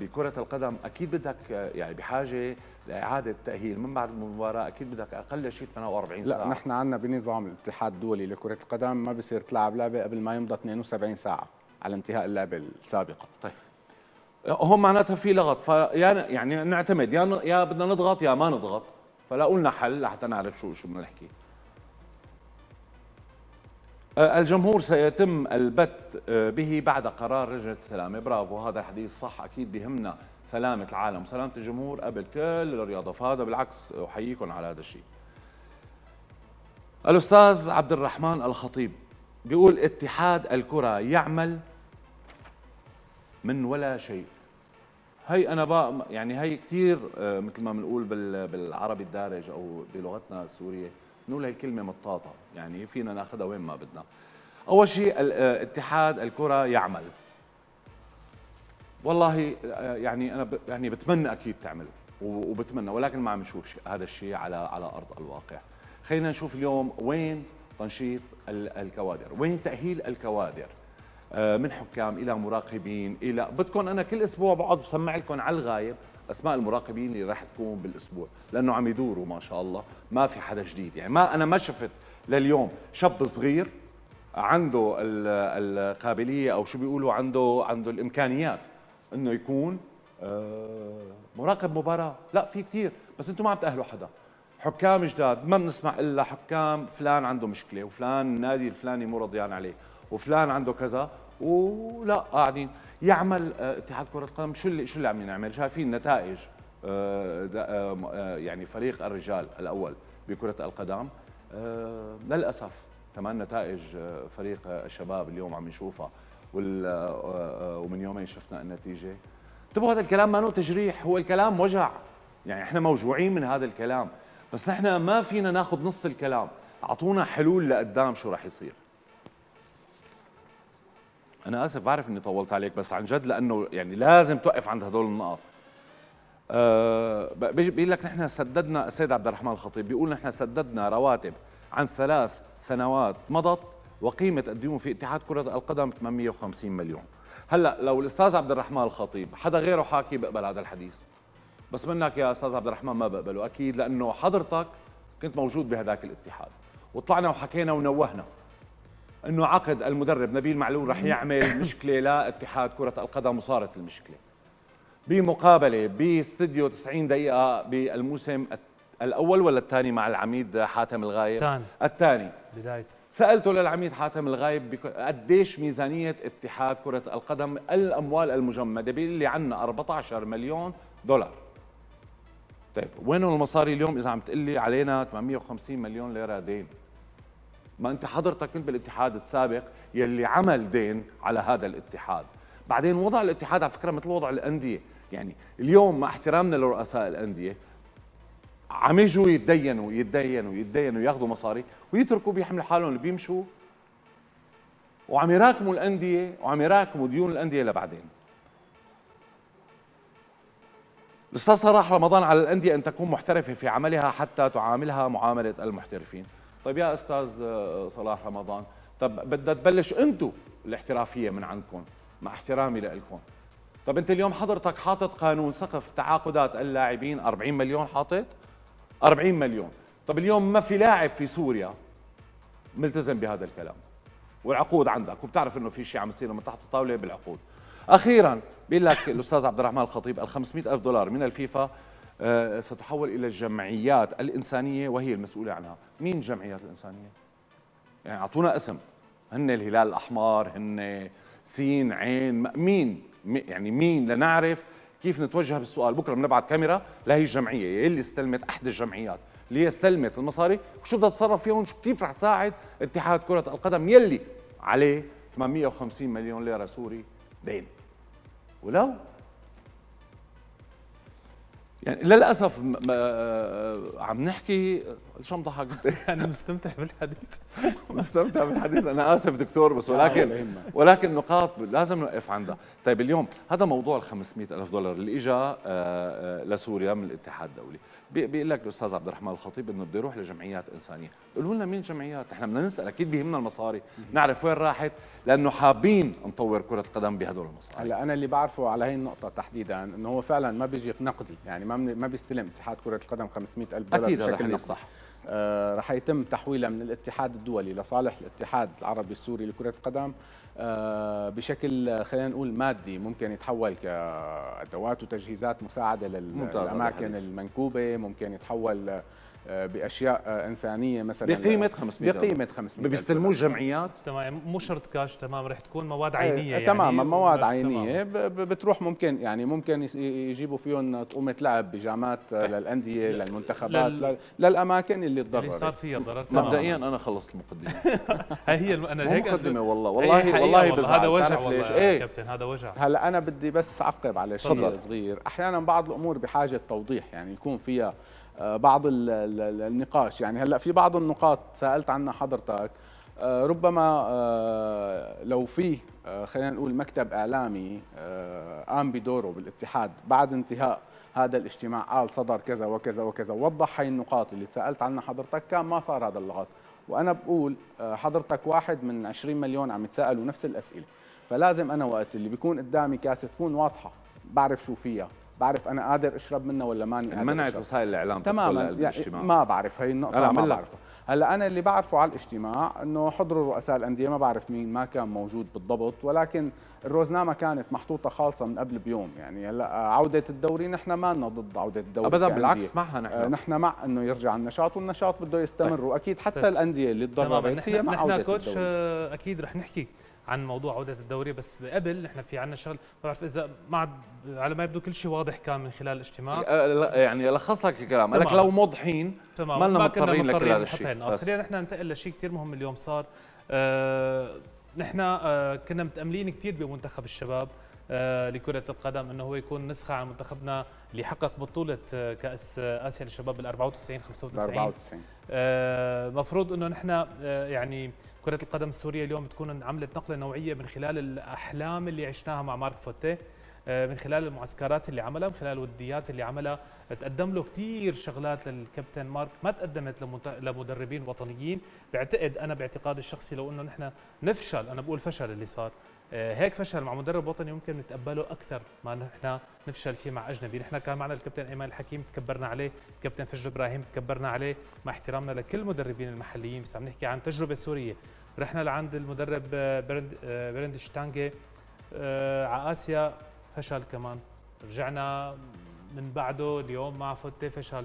بكرة القدم أكيد بدك يعني بحاجة لإعادة تأهيل من بعد المباراة أكيد بدك أقل شيء 48 ساعة لا نحن عندنا بنظام الاتحاد الدولي لكرة القدم ما بصير تلعب لعبة قبل ما يمضى 72 ساعة على انتهاء اللعبة السابقة. طيب. هم معناتها في لغط فيا يعني نعتمد يا يا بدنا نضغط يا ما نضغط فلا قلنا حل لحتى نعرف شو شو بدنا نحكي. الجمهور سيتم البت به بعد قرار لجنة السلامة. برافو هذا الحديث صح أكيد بهمنا. سلامة العالم وسلامة الجمهور قبل كل الرياضة فهذا بالعكس أحييكم على هذا الشيء. الأستاذ عبد الرحمن الخطيب بيقول اتحاد الكرة يعمل من ولا شيء. هي أنا بقى يعني هي كثير آه، مثل ما بنقول بالعربي الدارج أو بلغتنا السورية بنقول هي كلمة مطاطة. يعني فينا ناخذها وين ما بدنا. أول شيء آه، اتحاد الكرة يعمل. والله آه، يعني أنا يعني بتمنى أكيد تعمل وبتمنى ولكن ما عم نشوف هذا الشيء على على أرض الواقع. خلينا نشوف اليوم وين تنشيط الكوادر وين تأهيل الكوادر آه، من حكام إلى مراقبين إلى بدكم أنا كل أسبوع بقعد بسمع لكم على الغايب أسماء المراقبين اللي راح تكون بالأسبوع لأنه عم يدوروا ما شاء الله ما في حدا جديد يعني ما أنا ما شفت لليوم شاب صغير عنده القابلية أو شو بيقولوا عنده عنده الإمكانيات. إنه يكون آه، مراقب مباراة. لا في كثير بس أنتم ما عم تأهلوا حدا. حكام جداد ما بنسمع إلا حكام فلان عنده مشكلة وفلان النادي الفلاني مو رضيان عليه وفلان عنده كذا ولا قاعدين. يعمل آه، اتحاد كرة القدم شو اللي شو اللي عم ينعمل؟ شايفين نتائج آه، يعني فريق الرجال الأول بكرة القدم. للأسف كمان نتائج فريق الشباب اليوم عم نشوفها ومن يومين شفنا النتيجة. انتبهوا هذا الكلام ما تجريح هو الكلام وجع. يعني إحنا موجوعين من هذا الكلام بس نحن ما فينا ناخذ نص الكلام. أعطونا حلول لقدام شو راح يصير. أنا آسف بعرف إني طولت عليك بس عن جد لأنه يعني لازم توقف عند هدول النقاط. أه بيقول لك نحن سددنا السيد عبد الرحمن الخطيب بيقول نحن سددنا رواتب عن ثلاث سنوات مضت وقيمة الديون في اتحاد كرة القدم 850 مليون. هلا لو الأستاذ عبد الرحمن الخطيب حدا غيره حاكي بقبل هذا الحديث؟ بس منك يا أستاذ عبد الرحمن ما بقبله أكيد لأنه حضرتك كنت موجود بهذاك الاتحاد وطلعنا وحكينا ونوهنا إنه عقد المدرب نبيل معلول رح يعمل مشكلة لاتحاد كرة القدم وصارت المشكلة. بمقابلة باستديو 90 دقيقة بالموسم الأول ولا الثاني مع العميد حاتم الغايب الثاني. الثاني. بدايته. سألته للعميد حاتم الغايب قديش ميزانية اتحاد كرة القدم الأموال المجمدة؟ بيقول لي عنا 14 مليون دولار. طيب وينهم المصاري اليوم؟ إذا عم تقول لي علينا 850 مليون ليرة دين. ما أنت حضرتك كنت بالاتحاد السابق يلي عمل دين على هذا الاتحاد. بعدين وضع الاتحاد على فكرة مثل وضع الأندية. يعني اليوم مع احترامنا لرؤساء الأندية عم يجوا يتدينوا يتدينوا يتدينوا ياخذوا مصاري ويتركوا بيحملوا حالهم اللي بيمشوا. وعم يراكموا الأندية وعم يراكموا ديون الأندية لبعدين. الأستاذ صلاح رمضان على الأندية أن تكون محترفة في عملها حتى تعاملها معاملة المحترفين. طيب يا أستاذ آه، صلاح رمضان طب بدها تبلش أنتم الاحترافية من عندكم مع احترامي لكم طب أنت اليوم حضرتك حاطط قانون سقف تعاقدات اللاعبين 40 مليون حاطط؟ 40 مليون. طب اليوم ما في لاعب في سوريا ملتزم بهذا الكلام والعقود عندك وبتعرف إنه في شيء عم يصير من تحت الطاولة بالعقود. أخيرا بيقول لك الأستاذ عبد الرحمن الخطيب ال 500 ألف دولار من الفيفا آه، ستحول إلى الجمعيات الإنسانية وهي المسؤولة عنها. مين الجمعيات الإنسانية؟ يعني أعطونا اسم. هن الهلال الأحمر هن سين عين مين؟ مي- يعني مين؟ لنعرف كيف نتوجه بالسؤال؟ بكرة بنبعث كاميرا لهي الجمعية اللي استلمت أحد الجمعيات اللي هي استلمت المصاري وشو بدها تتصرف فيهم كيف رح تساعد اتحاد كرة القدم يلي عليه 850 مليون ليرة سوري دين. ولو؟ يعني للأسف آه، عم نحكي شو ضحكت أنا مستمتع بالحديث. مستمتع بالحديث. أنا آسف دكتور بس ولكن يهمك. ولكن نقاط لازم نوقف عندها. طيب اليوم هذا موضوع ال 500 ألف دولار اللي اجى آه، آه، لسوريا من الاتحاد الدولي. بي- بيقول لك الأستاذ عبد الرحمن الخطيب إنه بده يروح لجمعيات إنسانية. قولوا لنا مين الجمعيات إحنا بدنا نسأل أكيد بيهمنا المصاري. نعرف وين راحت لأنه حابين نطور كرة القدم بهدول المصاري. هلا أنا اللي بعرفه على هي النقطة تحديدا إنه هو فعلا ما بيجي نقدي يعني ما من- ما بيستلم اتحاد كرة القدم 500 ألف دولار هذا بشكل نقدي. صح. رح يتم تحويلها من الاتحاد الدولي لصالح الاتحاد العربي السوري لكرة القدم آه بشكل آه، خلينا نقول مادي ممكن يتحول كأدوات وتجهيزات مساعدة للأماكن. المنكوبة ممكن يتحول آه، بأشياء آه، إنسانية مثلا. بقيمة 500 بقيمة 500 بيستلموه الجمعيات تمام مو شرط كاش تمام رح تكون مواد عينية يعني. تماما مواد. عينية. بتروح ممكن يعني ممكن يس- يجيبوا فيهم طقومه لعب بيجامات آه، للأندية للمنتخبات لل- لل- للأماكن اللي اللي صار تضررت فيها ضرر. مبدئيا أنا خلصت المقدمة. هاي هي الم... أنا هيك مقدمة والله. هي والله والله بزعل. هذا وجع والله إيه. كابتن هذا وجع. هلأ أنا بدي بس أعقب على شيء تفضل. صغير. أحيانا بعض الأمور بحاجة توضيح يعني يكون فيها آه، بعض ال- ال- النقاش. يعني هلأ في بعض النقاط سألت عنها حضرتك. آه، ربما آه، لو في آه، خلينا نقول مكتب إعلامي آه، قام بدوره بالاتحاد بعد انتهاء هذا الاجتماع قال صدر كذا وكذا وكذا وضح هاي النقاط اللي سألت عنها حضرتك كان ما صار هذا اللغط. وأنا بقول آه، حضرتك واحد من 20 مليون عم يتسالوا نفس الأسئلة. فلازم أنا وقت اللي بيكون قدامي كاسة تكون واضحة بعرف شو فيها. بعرف أنا قادر أشرب منها ولا ماني قادر منعت أشرب. وسائل الإعلام تماما يعني ما بعرف هي النقطة أنا ما. بعرفها. هلأ أنا اللي بعرفه على الاجتماع إنه حضروا رؤساء الأندية ما بعرف مين ما كان موجود بالضبط ولكن الروزنامة كانت محطوطة خالصة من قبل بيوم. يعني هلأ عودة الدوري نحن ما لنا ضد عودة الدوري ابدا. بالعكس معها آه، نحن. نحن مع إنه يرجع النشاط والنشاط بده يستمر. وأكيد حتى طيب. الأندية اللي تماما. تضررت هي نحن مع نحن عودة كوتش الدوري. آه، أكيد رح نحكي. عن موضوع عودة الدوري بس قبل نحن في عنا شغل ما بعرف إذا ما على ما يبدو كل شيء واضح كان من خلال الاجتماع. آه، يعني لخص لك الكلام. قال لك. لو موضحين تمام. ما لنا مضطرين لكل هذا الشيء. خلينا نحن ننتقل لشيء كثير مهم اليوم صار. آه نحن آه كنا متأملين كثير بمنتخب الشباب. لكرة القدم أنه هو يكون نسخة عن منتخبنا اللي حقق بطولة آه كأس آه آسيا للشباب بال 94 95 94 المفروض أنه نحن آه، يعني كرة القدم السورية اليوم تكون عملت نقلة نوعية من خلال الأحلام اللي عشناها مع مارك فوتيه آه، من خلال المعسكرات اللي عملها من خلال الوديات اللي عملها. تقدم له كثير شغلات للكابتن مارك ما تقدمت لمدربين وطنيين. بعتقد أنا باعتقادي الشخصي لو أنه نحن نفشل أنا بقول فشل اللي صار. آه، هيك فشل مع مدرب وطني ممكن نتقبله أكثر ما نحن نفشل فيه مع أجنبي. نحن كان معنا الكابتن ايمن الحكيم تكبرنا عليه الكابتن فجر إبراهيم تكبرنا عليه. مع احترامنا لكل المدربين المحليين بس عم نحكي عن تجربة سورية. رحنا لعند المدرب آه، برند آه، برند شتانجي آه، على آسيا فشل كمان. رجعنا من بعده اليوم مع فوتي فشل.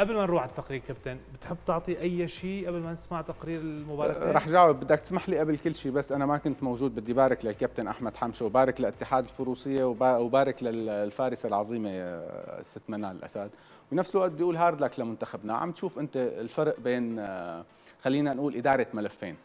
قبل ما نروح على التقرير كابتن بتحب تعطي أي شيء قبل ما نسمع تقرير المباراه رح جاوب. بدك تسمح لي قبل كل شيء بس أنا ما كنت موجود بدي بارك للكابتن أحمد حمشة وبارك لاتحاد الفروسية وبارك للفارسه العظيمة آه، الست منال الأسد. بنفس الوقت بدي أقول hard luck لمنتخبنا. عم تشوف أنت الفرق بين آه، خلينا نقول إدارة ملفين.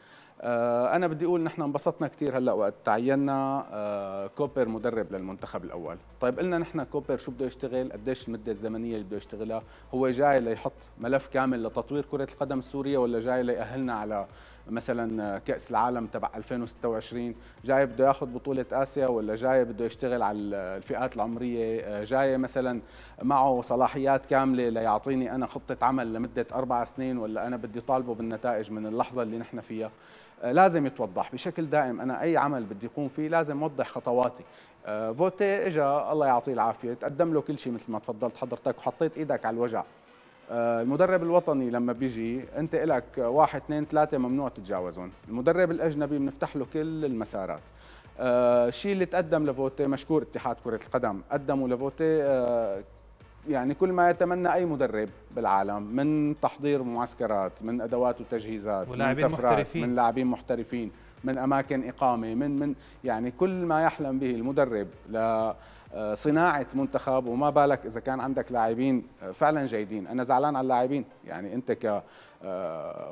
أنا بدي أقول نحن انبسطنا كثير هلأ وقت تعينا آه، كوبر مدرب للمنتخب الأول. طيب قلنا نحن كوبر شو بده يشتغل؟ قديش المدة الزمنية اللي بده يشتغلها؟ هو جاي ليحط ملف كامل لتطوير كرة القدم السورية ولا جاي ليأهلنا على مثلا كأس العالم تبع 2026 جاي بده ياخذ بطولة آسيا ولا جاي بده يشتغل على الفئات العمرية؟ آه، جاي مثلا معه صلاحيات كاملة ليعطيني أنا خطة عمل لمدة أربع سنين ولا أنا بدي طالبه بالنتائج من اللحظة اللي نحن فيها؟ آه، لازم يتوضح. بشكل دائم أنا أي عمل بدي اقوم فيه لازم أوضح خطواتي. آه، فوتي اجى الله يعطيه العافية. تقدم له كل شيء مثل ما تفضلت حضرتك وحطيت إيدك على الوجع. آه، المدرب الوطني لما بيجي أنت لك واحد اثنين ثلاثة ممنوع تتجاوزهم المدرب الأجنبي بنفتح له كل المسارات. الشيء اللي تقدم لفوتي مشكور اتحاد كرة القدم قدموا لفوتي يعني كل ما يتمنى أي مدرب بالعالم من تحضير معسكرات من أدوات وتجهيزات من سفرات محترفين. من لاعبين محترفين من أماكن إقامة من من يعني كل ما يحلم به المدرب لصناعة منتخب وما بالك إذا كان عندك لاعبين فعلا جيدين. أنا زعلان على اللاعبين. يعني أنت ك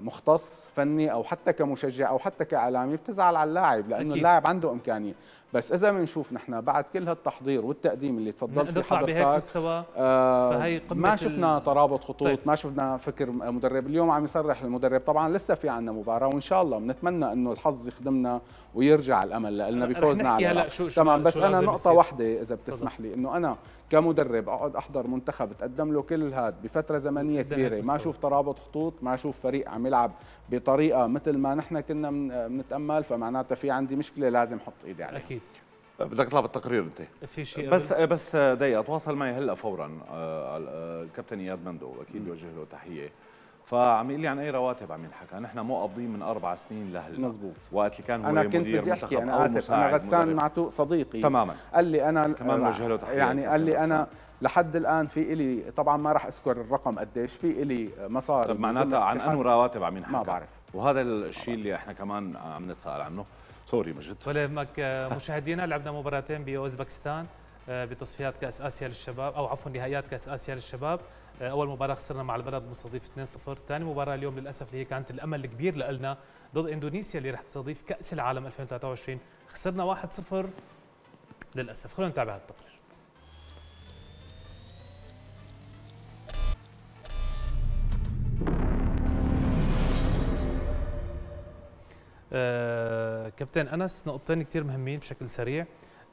مختص فني أو حتى كمشجع أو حتى كإعلامي بتزعل على اللاعب لأنه اللاعب عنده إمكانية. بس إذا بنشوف نحن بعد كل هالتحضير والتقديم اللي تفضلت فيه حضرتك مستوى آه فهي ما شفنا ترابط خطوط طيب. ما شفنا فكر مدرب اليوم عم يصرح المدرب طبعا لسه في عندنا مباراة وإن شاء الله بنتمنى إنه الحظ يخدمنا ويرجع الأمل لنا بفوزنا على تمام بس أنا نقطة واحدة إذا بتسمح لي إنه أنا كمدرب أقعد أحضر منتخب تقدم له كل هاد بفترة زمنية كبيرة ما أشوف ترابط خطوط ما أشوف فريق عم يلعب بطريقة مثل ما نحن كنا بنتامل فمعناتها في عندي مشكلة لازم أحط إيدي عليها. أكيد. بدك تطلع بالتقرير أنت. في شيء بس بس دقيقة تواصل معي هلأ فورا الكابتن آه، إياد مندو أكيد بوجه له تحية. فعم يقول لي عن أي رواتب عم ينحكى نحن مو قابضين من أربع سنين لهلا. مزبوط. وقت اللي كان هو أنا كنت بدي أحكي أنا آسف أنا غسان معتوق صديقي. تماما. قال لي أنا كمان وجه له تحية يعني قال لي أنا لحد الآن في إلي طبعا ما راح أذكر الرقم قديش في إلي مصاري طب معناتها عن أنه رواتب عم ينحكى. ما بعرف. وهذا الشيء اللي إحنا كمان عم نتساءل عنه. سوري مجد. ولا يهمك مشاهدينا لعبنا مباراتين بأوزبكستان آه، بتصفيات كأس آسيا للشباب أو عفوا نهائيات كأس آسيا للشباب. آه، أول مباراة خسرنا مع البلد المستضيف 2-0 ثاني مباراة اليوم للأسف اللي هي كانت الأمل الكبير لنا ضد إندونيسيا اللي رح تستضيف كأس العالم 2023 خسرنا 1-0 للأسف. خلونا نتابع التقرير آه كابتن أنس نقطتين كثير مهمين بشكل سريع.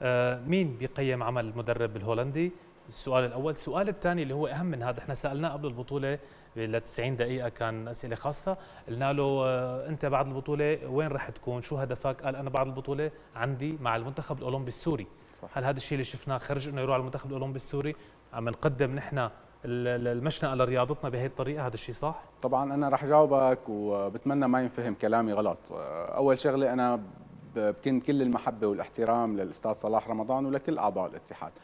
آه مين بيقيم عمل المدرب الهولندي؟ السؤال الأول. السؤال الثاني اللي هو أهم من هذا. إحنا سألناه قبل البطولة ل 90 دقيقة كان أسئلة خاصة. قلنا له آه أنت بعد البطولة وين رح تكون؟ شو هدفك؟ قال أنا بعد البطولة عندي مع المنتخب الأولمبي السوري. صح. هل هذا الشيء اللي شفناه خرج إنه يروح على المنتخب الأولمبي السوري؟ عم نقدم نحن المشنقة لرياضتنا بهي الطريقة. هذا الشيء صح؟ طبعا أنا رح جاوبك وبتمنى ما ينفهم كلامي غلط. أول شغلة أنا بكن كل المحبة والإحترام للأستاذ صلاح رمضان ولكل أعضاء الاتحاد. آه،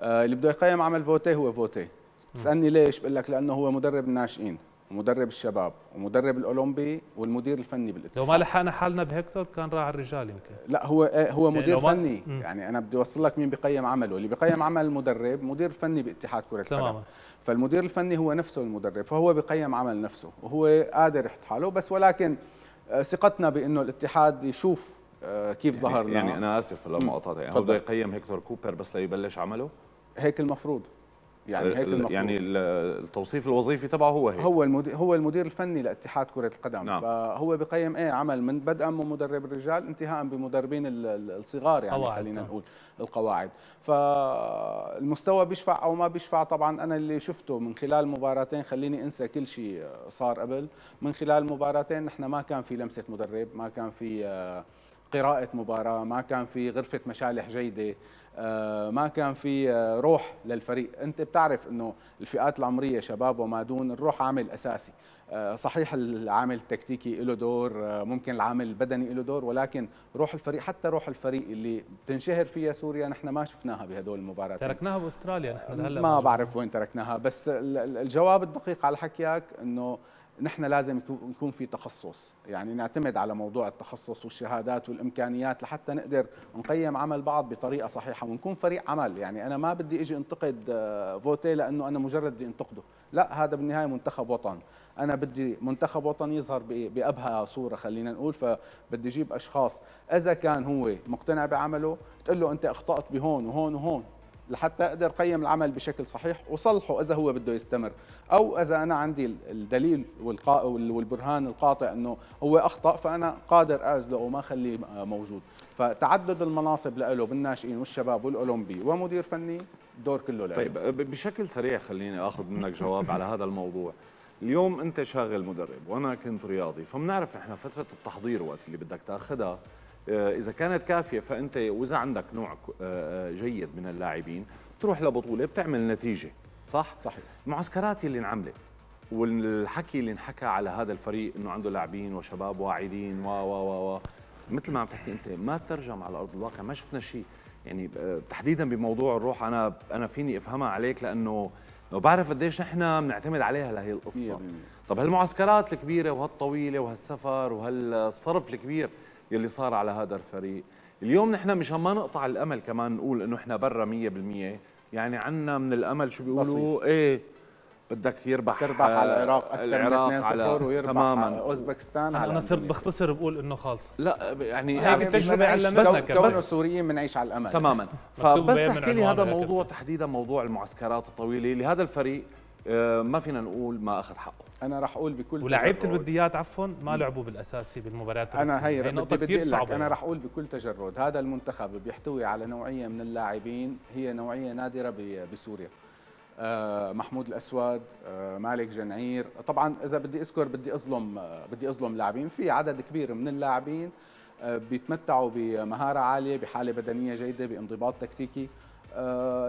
اللي بده يقيم عمل فوتي هو فوتي تسالني ليش؟ بقول لك لأنه هو مدرب الناشئين ومدرب الشباب ومدرب الأولمبي والمدير الفني بالاتحاد لو ما لحقنا حالنا بهكتور كان راح الرجال يمكن. لا هو إيه، هو يعني مدير فني. يعني أنا بدي أوصل لك مين بيقيم عمله. اللي بيقيم عمل المدرب مدير فني باتحاد كرة القدم. تماما. فالمدير الفني هو نفسه المدرب فهو بيقيم عمل نفسه وهو قادر يحط حاله. بس ولكن آه، ثقتنا بأنه الاتحاد يشوف آه، كيف يعني ظهر يعني أنا آسف لما قطعت يعني هو بده يقيم هيكتور كوبر بس ليبلش عمله؟ هيك المفروض. يعني هيك المفروض. يعني التوصيف الوظيفي تبعه هو هيك. هو المدير هو المدير الفني لاتحاد كرة القدم. نعم. فهو بقيم إيه عمل من بدءا من مدرب الرجال انتهاء بمدربين الصغار يعني قواعد خلينا نعم. نقول القواعد. فالمستوى بيشفع أو ما بيشفع؟ طبعا أنا اللي شفته من خلال مباراتين خليني أنسى كل شيء صار قبل. من خلال مباراتين نحن ما كان في لمسة مدرب ما كان في قراءة مباراة ما كان في غرفة مشالح جيدة آه، ما كان في آه، روح للفريق. أنت بتعرف إنه الفئات العمرية شباب وما دون الروح عامل أساسي. آه، صحيح العامل التكتيكي له دور ممكن العامل البدني له دور ولكن روح الفريق حتى روح الفريق اللي بتنشهر فيها سوريا نحن ما شفناها بهدول المباريات تركناها بأستراليا نحن هلا ما بعرف وين تركناها بس الجواب الدقيق على حكيك إنه نحن لازم يكون في تخصص. يعني نعتمد على موضوع التخصص والشهادات والإمكانيات لحتى نقدر نقيم عمل بعض بطريقة صحيحة ونكون فريق عمل. يعني أنا ما بدي إجي انتقد آه، فوتي لأنه أنا مجرد بدي انتقده. لا هذا بالنهاية منتخب وطن أنا بدي منتخب وطن يظهر بأبهى صورة خلينا نقول فبدي أجيب أشخاص. إذا كان هو مقتنع بعمله تقول له أنت أخطأت بهون وهون وهون. لحتى أقدر قيم العمل بشكل صحيح وصلحه إذا هو بده يستمر. أو إذا أنا عندي الدليل والبرهان القاطع إنه هو أخطأ فأنا قادر ازله وما أخليه موجود. فتعدد المناصب له بالناشئين والشباب والأولمبي ومدير فني الدور كله له طيب بشكل سريع خليني آخذ منك جواب على هذا الموضوع. اليوم أنت شاغل مدرب وأنا كنت رياضي فبنعرف نحن فترة التحضير وقت اللي بدك تأخذها إذا كانت كافية فأنت وإذا عندك نوع آه، آه، جيد من اللاعبين تروح لبطولة بتعمل نتيجة صح؟ صحيح. المعسكرات اللي انعملت والحكي اللي انحكى على هذا الفريق إنه عنده لاعبين وشباب واعدين و و و مثل ما عم تحكي أنت ما ترجم على أرض الواقع ما شفنا شيء. يعني تحديدا بموضوع الروح أنا أنا فيني أفهمها عليك لأنه بعرف قديش نحن بنعتمد عليها لهي القصة. طب هالمعسكرات الكبيرة وهالطويلة وهالسفر وهالصرف الكبير يلي صار على هذا الفريق. اليوم نحن مشان ما نقطع الأمل كمان نقول إنه إحنا برا 100% يعني عنا من الأمل شو بيقولوا؟ إيه بدك يربح تربح على العراق أكثر العراق من 2 على ويربح تماما. على أوزبكستان أنا صرت بختصر بقول إنه خالص. لا يعني هيك التجربه علمتنا كمان. كونه السوريين بنعيش على الأمل. تماما. فبس احكي لي هذا الموضوع تحديدا موضوع المعسكرات الطويلة لهذا الفريق آه، ما فينا نقول ما أخذ حقه. أنا راح أقول بكل ولاعيبه الوديات عفوا ما لعبوا بالأساسي بالمباريات أنا هي نقطة كثير صعبة. أنا راح أقول بكل تجرد هذا المنتخب بيحتوي على نوعية من اللاعبين هي نوعية نادرة بسوريا. آه محمود الأسود آه مالك جنعير. طبعا إذا بدي أذكر بدي أظلم آه بدي أظلم لاعبين. في عدد كبير من اللاعبين بيتمتعوا بمهارة عالية بحالة بدنية جيدة بانضباط تكتيكي.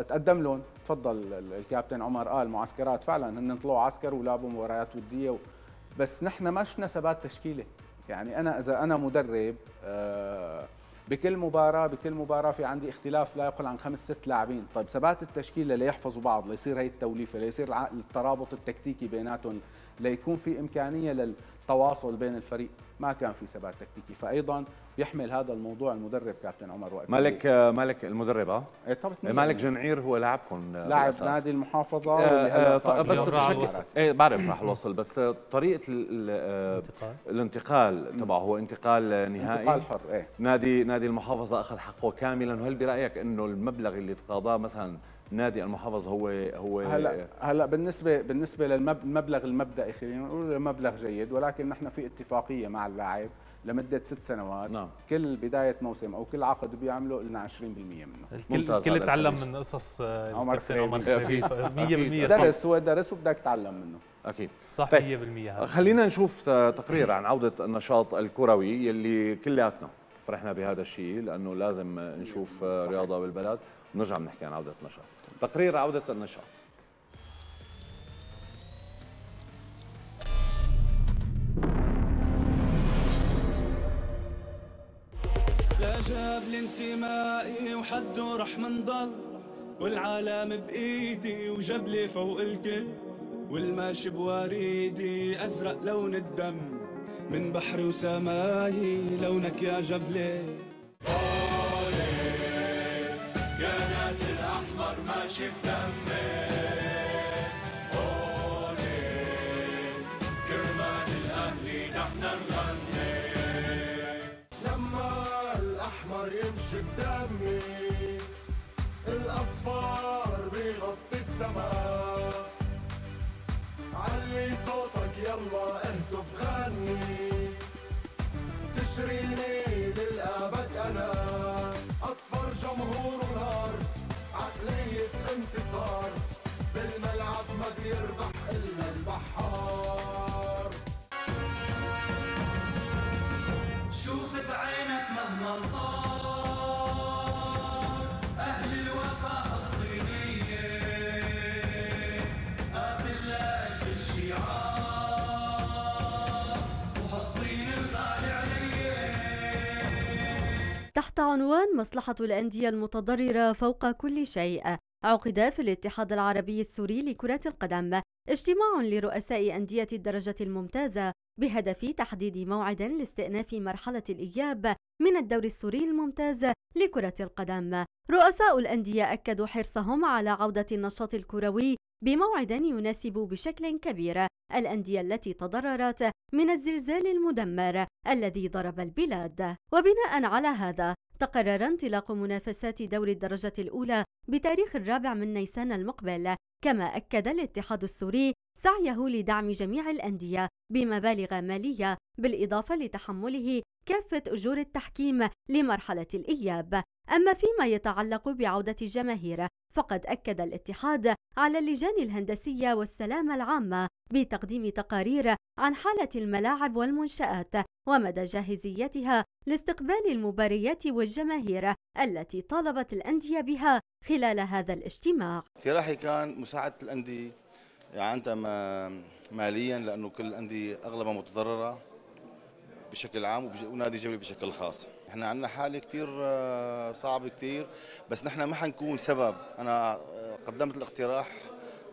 تقدم لهم. تفضل الكابتن عمر قال معسكرات فعلا هن طلعوا عسكر ولعبوا مباريات ودية و... بس نحن ما شفنا ثبات تشكيلة. يعني أنا إذا أنا مدرب أه بكل مباراة بكل مباراة في عندي اختلاف لا يقل عن خمس ست لاعبين. طيب ثبات التشكيلة ليحفظوا بعض ليصير هي التوليفة ليصير الترابط التكتيكي بيناتهم ليكون في إمكانية للتواصل بين الفريق ما كان في ثبات تكتيكي. فايضا بيحمل هذا الموضوع المدرب كابتن عمر وقت مالك مالك المدرب آه؟ إيه طبعا. مالك جنعير هو لاعبكم لاعب نادي المحافظة آه واللي هلا صار بس بشكل إيه بعرف رح الوصل بس طريقة الانتقال. الانتقال تبعه هو انتقال نهائي. انتقال حر إيه. نادي نادي المحافظة أخذ حقه كاملا. وهل برأيك إنه المبلغ اللي تقاضاه مثلا نادي المحافظ هو هو هلا هلا بالنسبة بالنسبة للمبلغ المبدئي خلينا نقول مبلغ جيد ولكن نحن في اتفاقية مع اللاعب لمدة ست سنوات. نعم. كل بداية موسم أو كل عقد بيعمله لنا 20% منه. الكل الكل تعلم من قصص آه، عمر خليفه 100% درس هو درس وبدك تتعلم منه. أكيد. صح 100% طيب. خلينا نشوف تقرير عن عودة النشاط الكروي يلي كلياتنا فرحنا بهذا الشيء لأنه لازم نشوف صحيح. رياضة بالبلد. ونرجع بنحكي عن عودة النشاط. تقرير عودة النشاط. لا جاب الانتمائي وحده رح منضل والعالم بإيدي وجبلي فوق الكل والماشي بوريدي أزرق لون الدم من بحري وسماي لونك يا جبلي. يا ناس الأحمر ماشي بدمي كرمال الأهلي نحن نغني لما الأحمر يمشي بدمي الأصفار بيغطي السماء. علي صوتك يلا اهتف غني. تشريني تحت عنوان مصلحة الأندية المتضررة فوق كل شيء. عقد في الاتحاد العربي السوري لكرة القدم. اجتماع لرؤساء أندية الدرجة الممتازة بهدف تحديد موعد لاستئناف مرحلة الإياب من الدوري السوري الممتاز لكرة القدم. رؤساء الأندية أكدوا حرصهم على عودة النشاط الكروي بموعد يناسب بشكل كبير الأندية التي تضررت من الزلزال المدمر الذي ضرب البلاد. وبناء على هذا تقرر انطلاق منافسات دوري الدرجة الأولى بتاريخ الرابع من نيسان المقبل. كما أكد الاتحاد السوري سعيه لدعم جميع الأندية بمبالغ مالية بالإضافة لتحمله كافة أجور التحكيم لمرحلة الإياب. أما فيما يتعلق بعودة الجماهير فقد أكد الاتحاد على اللجان الهندسية والسلامة العامة بتقديم تقارير عن حالة الملاعب والمنشآت ومدى جاهزيتها لاستقبال المباريات والجماهير التي طالبت الأندية بها خلال هذا الاجتماع. اقتراحي كان مساعدة الأندية يعني ماليا لأنه كل الأندية أغلبها متضررة بشكل عام ونادي جبلي بشكل خاص. إحنا عندنا حالة كتير آه، صعبة كتير بس نحن ما حنكون سبب. أنا آه، قدمت الاقتراح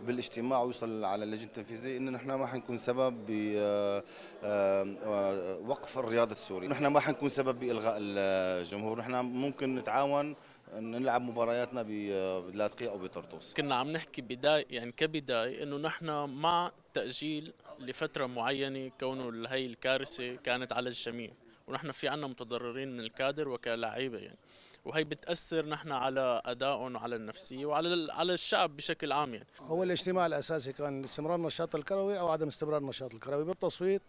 بالاجتماع ويوصل على اللجنة التنفيذية إنه نحن ما حنكون سبب بوقف الرياضة السوري نحن ما حنكون سبب بإلغاء الجمهور. نحن ممكن نتعاون نلعب مبارياتنا بلاذقية أو بطرطوس. كنا عم نحكي بداية يعني كبداية إنه نحن مع تأجيل لفترة معينة كونه هي الكارثة كانت على الجميع. ونحن في عنا متضررين من الكادر وكلاعيبة يعني. وهي بتأثر نحن على أدائهم وعلى النفسية وعلى على الشعب بشكل عام يعني. هو الاجتماع الأساسي كان استمرار النشاط الكروي أو عدم استمرار النشاط الكروي. بالتصويت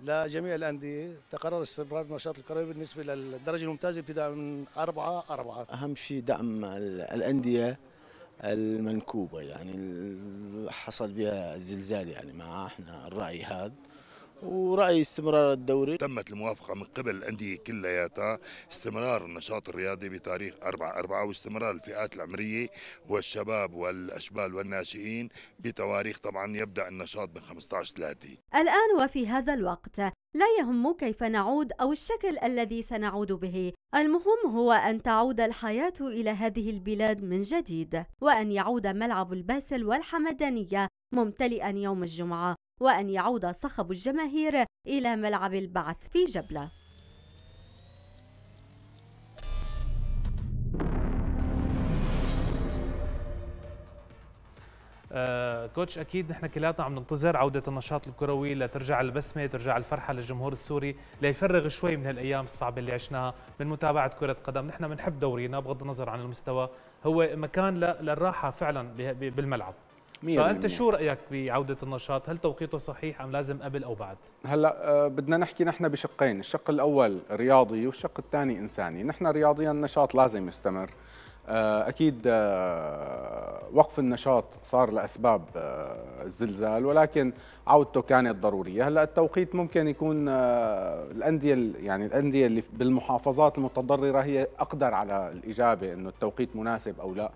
لجميع الأندية تقرر استمرار النشاط الكروي بالنسبة للدرجة الممتازة ابتداء من أربعة أربعة. أهم شيء دعم ال- الأندية المنكوبة يعني حصل بها زلزال يعني مع إحنا الرأي هذا. ورأي استمرار الدوري. تمت الموافقة من قبل الأندية كلياتها استمرار النشاط الرياضي بتاريخ 4 4 واستمرار الفئات العمرية والشباب والأشبال والناشئين بتواريخ طبعا يبدأ النشاط ب 15 3 الآن وفي هذا الوقت لا يهم كيف نعود أو الشكل الذي سنعود به. المهم هو أن تعود الحياة إلى هذه البلاد من جديد وأن يعود ملعب الباسل والحمدانية ممتلئا يوم الجمعة وأن يعود صخب الجماهير إلى ملعب البعث في جبلة. آه كوتش أكيد نحن كلياتنا عم ننتظر عودة النشاط الكروي لترجع البسمة ترجع الفرحة للجمهور السوري ليفرغ شوي من هالأيام الصعبة اللي عشناها من متابعة كرة قدم. نحن بنحب دورينا بغض النظر عن المستوى هو مكان للراحة فعلا بالملعب. فأنت. شو رأيك بعوده النشاط هل توقيته صحيح أم لازم قبل أو بعد هلأ آه، بدنا نحكي نحن بشقين، الشق الأول رياضي والشق الثاني إنساني، نحن رياضيا النشاط لازم يستمر. آه، أكيد آه، وقف النشاط صار لأسباب الزلزال ولكن عودته كانت ضرورية، هلأ التوقيت ممكن يكون الأندية ال- يعني الأندية اللي بالمحافظات المتضررة هي أقدر على الإجابة إنه التوقيت مناسب أو لا.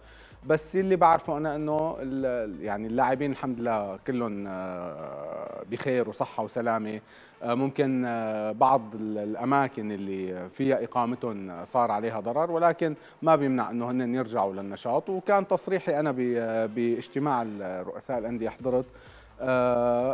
بس اللي بعرفه أنا إنه يعني اللاعبين الحمد لله كلهم آه، بخير وصحة وسلامة. آه، ممكن آه، بعض ال- الأماكن اللي فيها إقامتهم صار عليها ضرر ولكن ما بيمنع إنه هن يرجعوا للنشاط. وكان تصريحي أنا باجتماع ال- رؤساء الأندية حضرت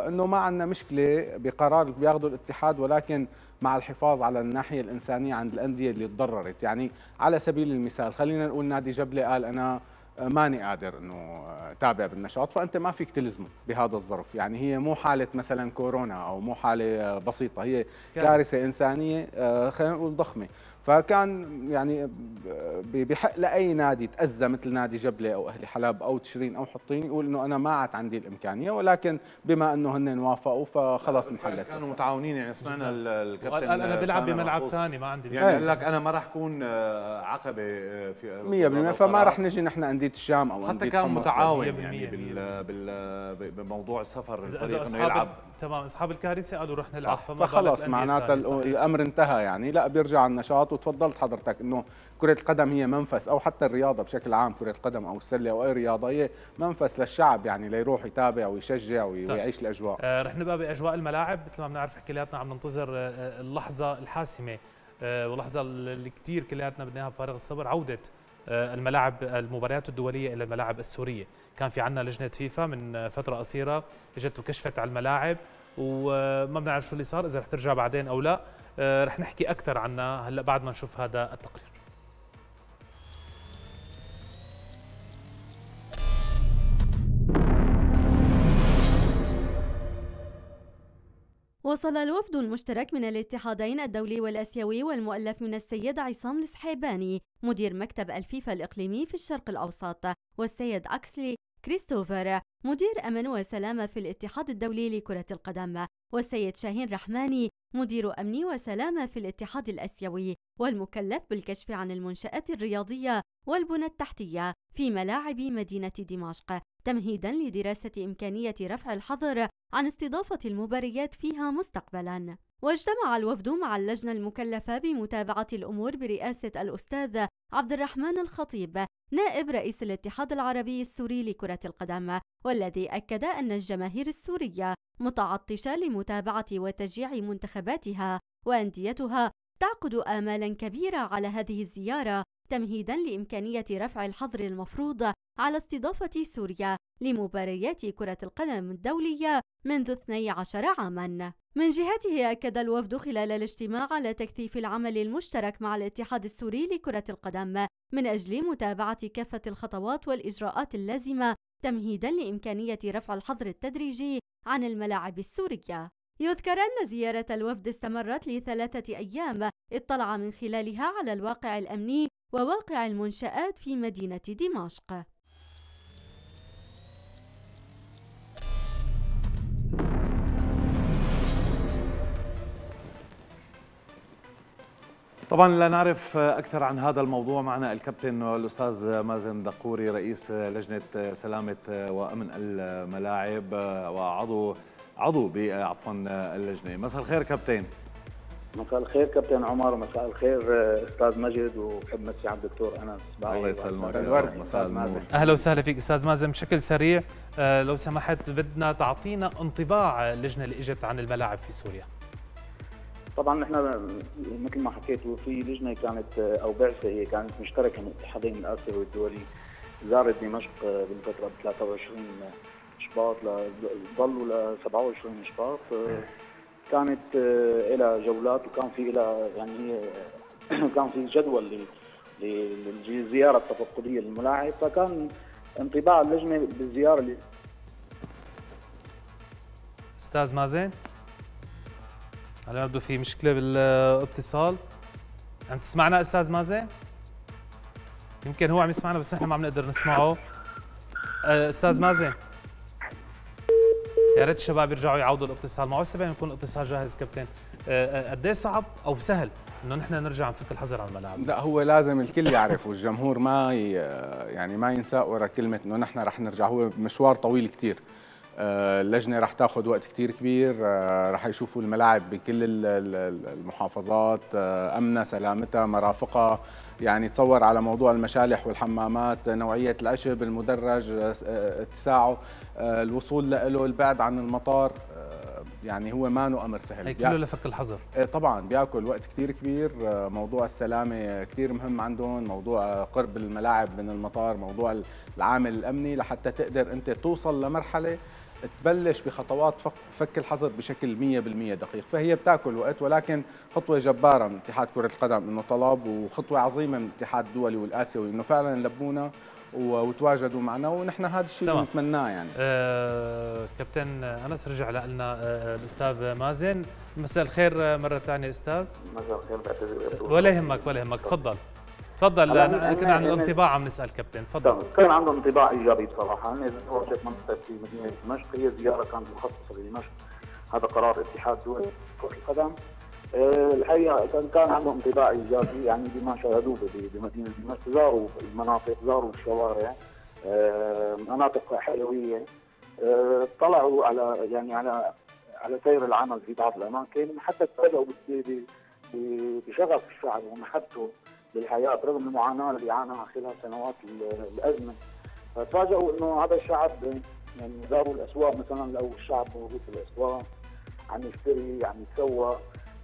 إنه ما عندنا مشكلة بقرار بياخذه الاتحاد ولكن مع الحفاظ على الناحية الإنسانية عند الأندية اللي تضررت. يعني على سبيل المثال خلينا نقول نادي جبلة قال أنا ماني قادر إنه تابع بالنشاط فأنت ما فيك تلزمه بهذا الظرف يعني هي مو حالة مثلا كورونا أو مو حالة بسيطة هي كارثة. كارثة إنسانية آه، خلينا نقول ضخمه فكان يعني بحق لأي نادي تاذى مثل نادي جبلة أو أهلي حلب أو تشرين أو حطين يقول إنه أنا ما عاد عندي الإمكانية ولكن بما إنه هن وافقوا فخلص انحلت كانوا. متعاونين يعني سمعنا ال- الكابتن وقال أنا بلعب بملعب. ثاني ما عندي يعني إيه. قال لك أنا ما راح أكون آه، عقبة آه، في 100% فما رح نجي نحن انديه الشام أو حتى كان متعاون 100% يعني بال بال بموضوع السفر إذا- الفريق إنه يلعب تمام. أصحاب الكارثة قالوا رح نلعب صح. فما فخلص معناتها. الأمر انتهى يعني. لا بيرجع النشاط وتفضلت حضرتك إنه كرة القدم هي منفس أو حتى الرياضة بشكل عام كرة القدم أو السلة أو أي رياضة هي منفس للشعب يعني ليروح يتابع ويشجع وي- طيب. ويعيش الأجواء. آه رح نبقى باجواء الملاعب. مثل ما بنعرف كلياتنا عم ننتظر آه، آه، اللحظة الحاسمة آه واللحظة اللي كثير كلياتنا بدنا إياها بفارغ الصبر. عودة الملاعب المباريات الدولية إلى الملاعب السورية. كان في عندنا لجنة فيفا من آه، فترة قصيرة إجت وكشفت على الملاعب وما بنعرف شو اللي صار إذا رح ترجع بعدين أو لا. آه رح نحكي أكثر عنها هلأ بعد ما نشوف هذا التقرير. وصل الوفد المشترك من الاتحادين الدولي والآسيوي والمؤلف من السيد عصام السحيباني مدير مكتب الفيفا الإقليمي في الشرق الأوسط والسيد أكسلي كريستوفر مدير أمن وسلامة في الاتحاد الدولي لكرة القدم والسيد شاهين رحماني مدير أمن وسلامة في الاتحاد الآسيوي والمكلف بالكشف عن المنشآت الرياضية والبنى التحتية في ملاعب مدينة دمشق تمهيدا لدراسة إمكانية رفع الحظر عن استضافة المباريات فيها مستقبلا. واجتمع الوفد مع اللجنة المكلفة بمتابعة الأمور برئاسة الأستاذ عبد الرحمن الخطيب نائب رئيس الاتحاد العربي السوري لكرة القدم والذي أكد أن الجماهير السورية متعطشة لمتابعة وتشجيع منتخباتها وأنديتها تعقد آمالا كبيرة على هذه الزيارة تمهيدا لإمكانية رفع الحظر المفروض على استضافة سوريا لمباريات كرة القدم الدولية منذ 12 عاما. من جهته أكد الوفد خلال الاجتماع على تكثيف العمل المشترك مع الاتحاد السوري لكرة القدم من أجل متابعة كافة الخطوات والإجراءات اللازمة تمهيدا لإمكانية رفع الحظر التدريجي عن الملاعب السورية. يذكر أن زيارة الوفد استمرت لثلاثة أيام اطلع من خلالها على الواقع الأمني وواقع المنشآت في مدينة دمشق. طبعا لنعرف أكثر عن هذا الموضوع. معنا الكابتن الاستاذ مازن دقوري رئيس لجنة سلامة وأمن الملاعب وعضو عضو عفوا اللجنة. مساء الخير كابتن. مساء الخير كابتن عمر مساء الخير أستاذ مجد وبحب مسي على الدكتور أنس. الله يسلمك. مساء الورد أستاذ مازن. أهلا وسهلا فيك أستاذ مازن بشكل سريع. آه، لو سمحت بدنا تعطينا انطباع اللجنة اللي إجت عن الملاعب في سوريا. طبعا نحن مثل ما حكيتوا في لجنة كانت أو بعثة هي كانت مشتركة من الاتحادين الآسيوي والدولي. زارت دمشق بالفترة ب 23 شباط ضلوا ل 27 شباط كانت لها جولات وكان في لها يعني هي كان في جدول للزياره التفقديه للملاعب فكان انطباع اللجنة بالزيارة اللي أستاذ مازن؟ هلا يبدو في مشكلة بالاتصال؟ عم تسمعنا أستاذ مازن؟ يمكن هو عم يسمعنا بس نحن ما عم نقدر نسمعه. آه، أستاذ مازن. يا ريت الشباب يرجعوا يعودوا الاتصال. معه هسه يكون الاتصال جاهز كابتن؟ آه، آه، قد إيه صعب أو سهل إنه نحن نرجع نفك الحظر على الملاعب لا هو لازم الكل يعرف والجمهور ما ي... يعني ما ينساق ورا كلمة إنه نحن رح نرجع. هو مشوار طويل كتير. آه، اللجنة رح تاخذ وقت كتير كبير. آه، رح يشوفوا الملاعب بكل ال- ال- المحافظات. آه، امنها سلامتها مرافقها. يعني تصور على موضوع المشالح والحمامات نوعية العشب المدرج آه، اتساعه آه، الوصول له البعد عن المطار آه، يعني هو ما أمر سهل. هي كله لفك الحظر. إيه طبعا بيأكل وقت كتير كبير آه، موضوع السلامة كتير مهم عندهم موضوع آه، قرب الملاعب من المطار موضوع العامل الأمني لحتى تقدر أنت توصل لمرحلة تبلش بخطوات فك- الحظر بشكل 100% دقيق. فهي بتاكل وقت ولكن خطوة جبارة من اتحاد كرة القدم إنه طلب وخطوة عظيمة من الاتحاد الدولي والآسيوي إنه فعلا لبونا وتواجدوا معنا ونحن هذا الشيء اللي تمام. بنتمناه يعني. آه، كابتن أنس رجع لنا آه، الأستاذ مازن. مساء الخير آه، مرة ثانية أستاذ. مساء الخير بعتذر ولا يهمك ولا يهمك. تفضل. تفضل أنا كنا عن الانطباع عم نسأل كابتن تفضل. كان عندهم انطباع إيجابي بصراحة. أنا تواجدت منطقة في مدينة دمشق هي زيارة كانت مخصصة لدمشق. هذا قرار اتحاد دولي كرة القدم. آه، الحقيقة كان كان عندهم انطباع إيجابي. يعني بما شاهدوه بمدينة دمشق زاروا المناطق زاروا الشوارع. آه، مناطق حيوية. آه، اطلعوا على يعني على على سير العمل في بعض الأماكن. حتى تفاجئوا ب- ب- ب- بشغف الشعب ومحبته للحياة رغم المعاناة اللي عاناها خلال سنوات ال- الأزمة. فتفاجئوا إنه هذا الشعب يعني زاروا الأسواق مثلا لو الشعب موجود في الأسواق عم يشتري عم يتسوق.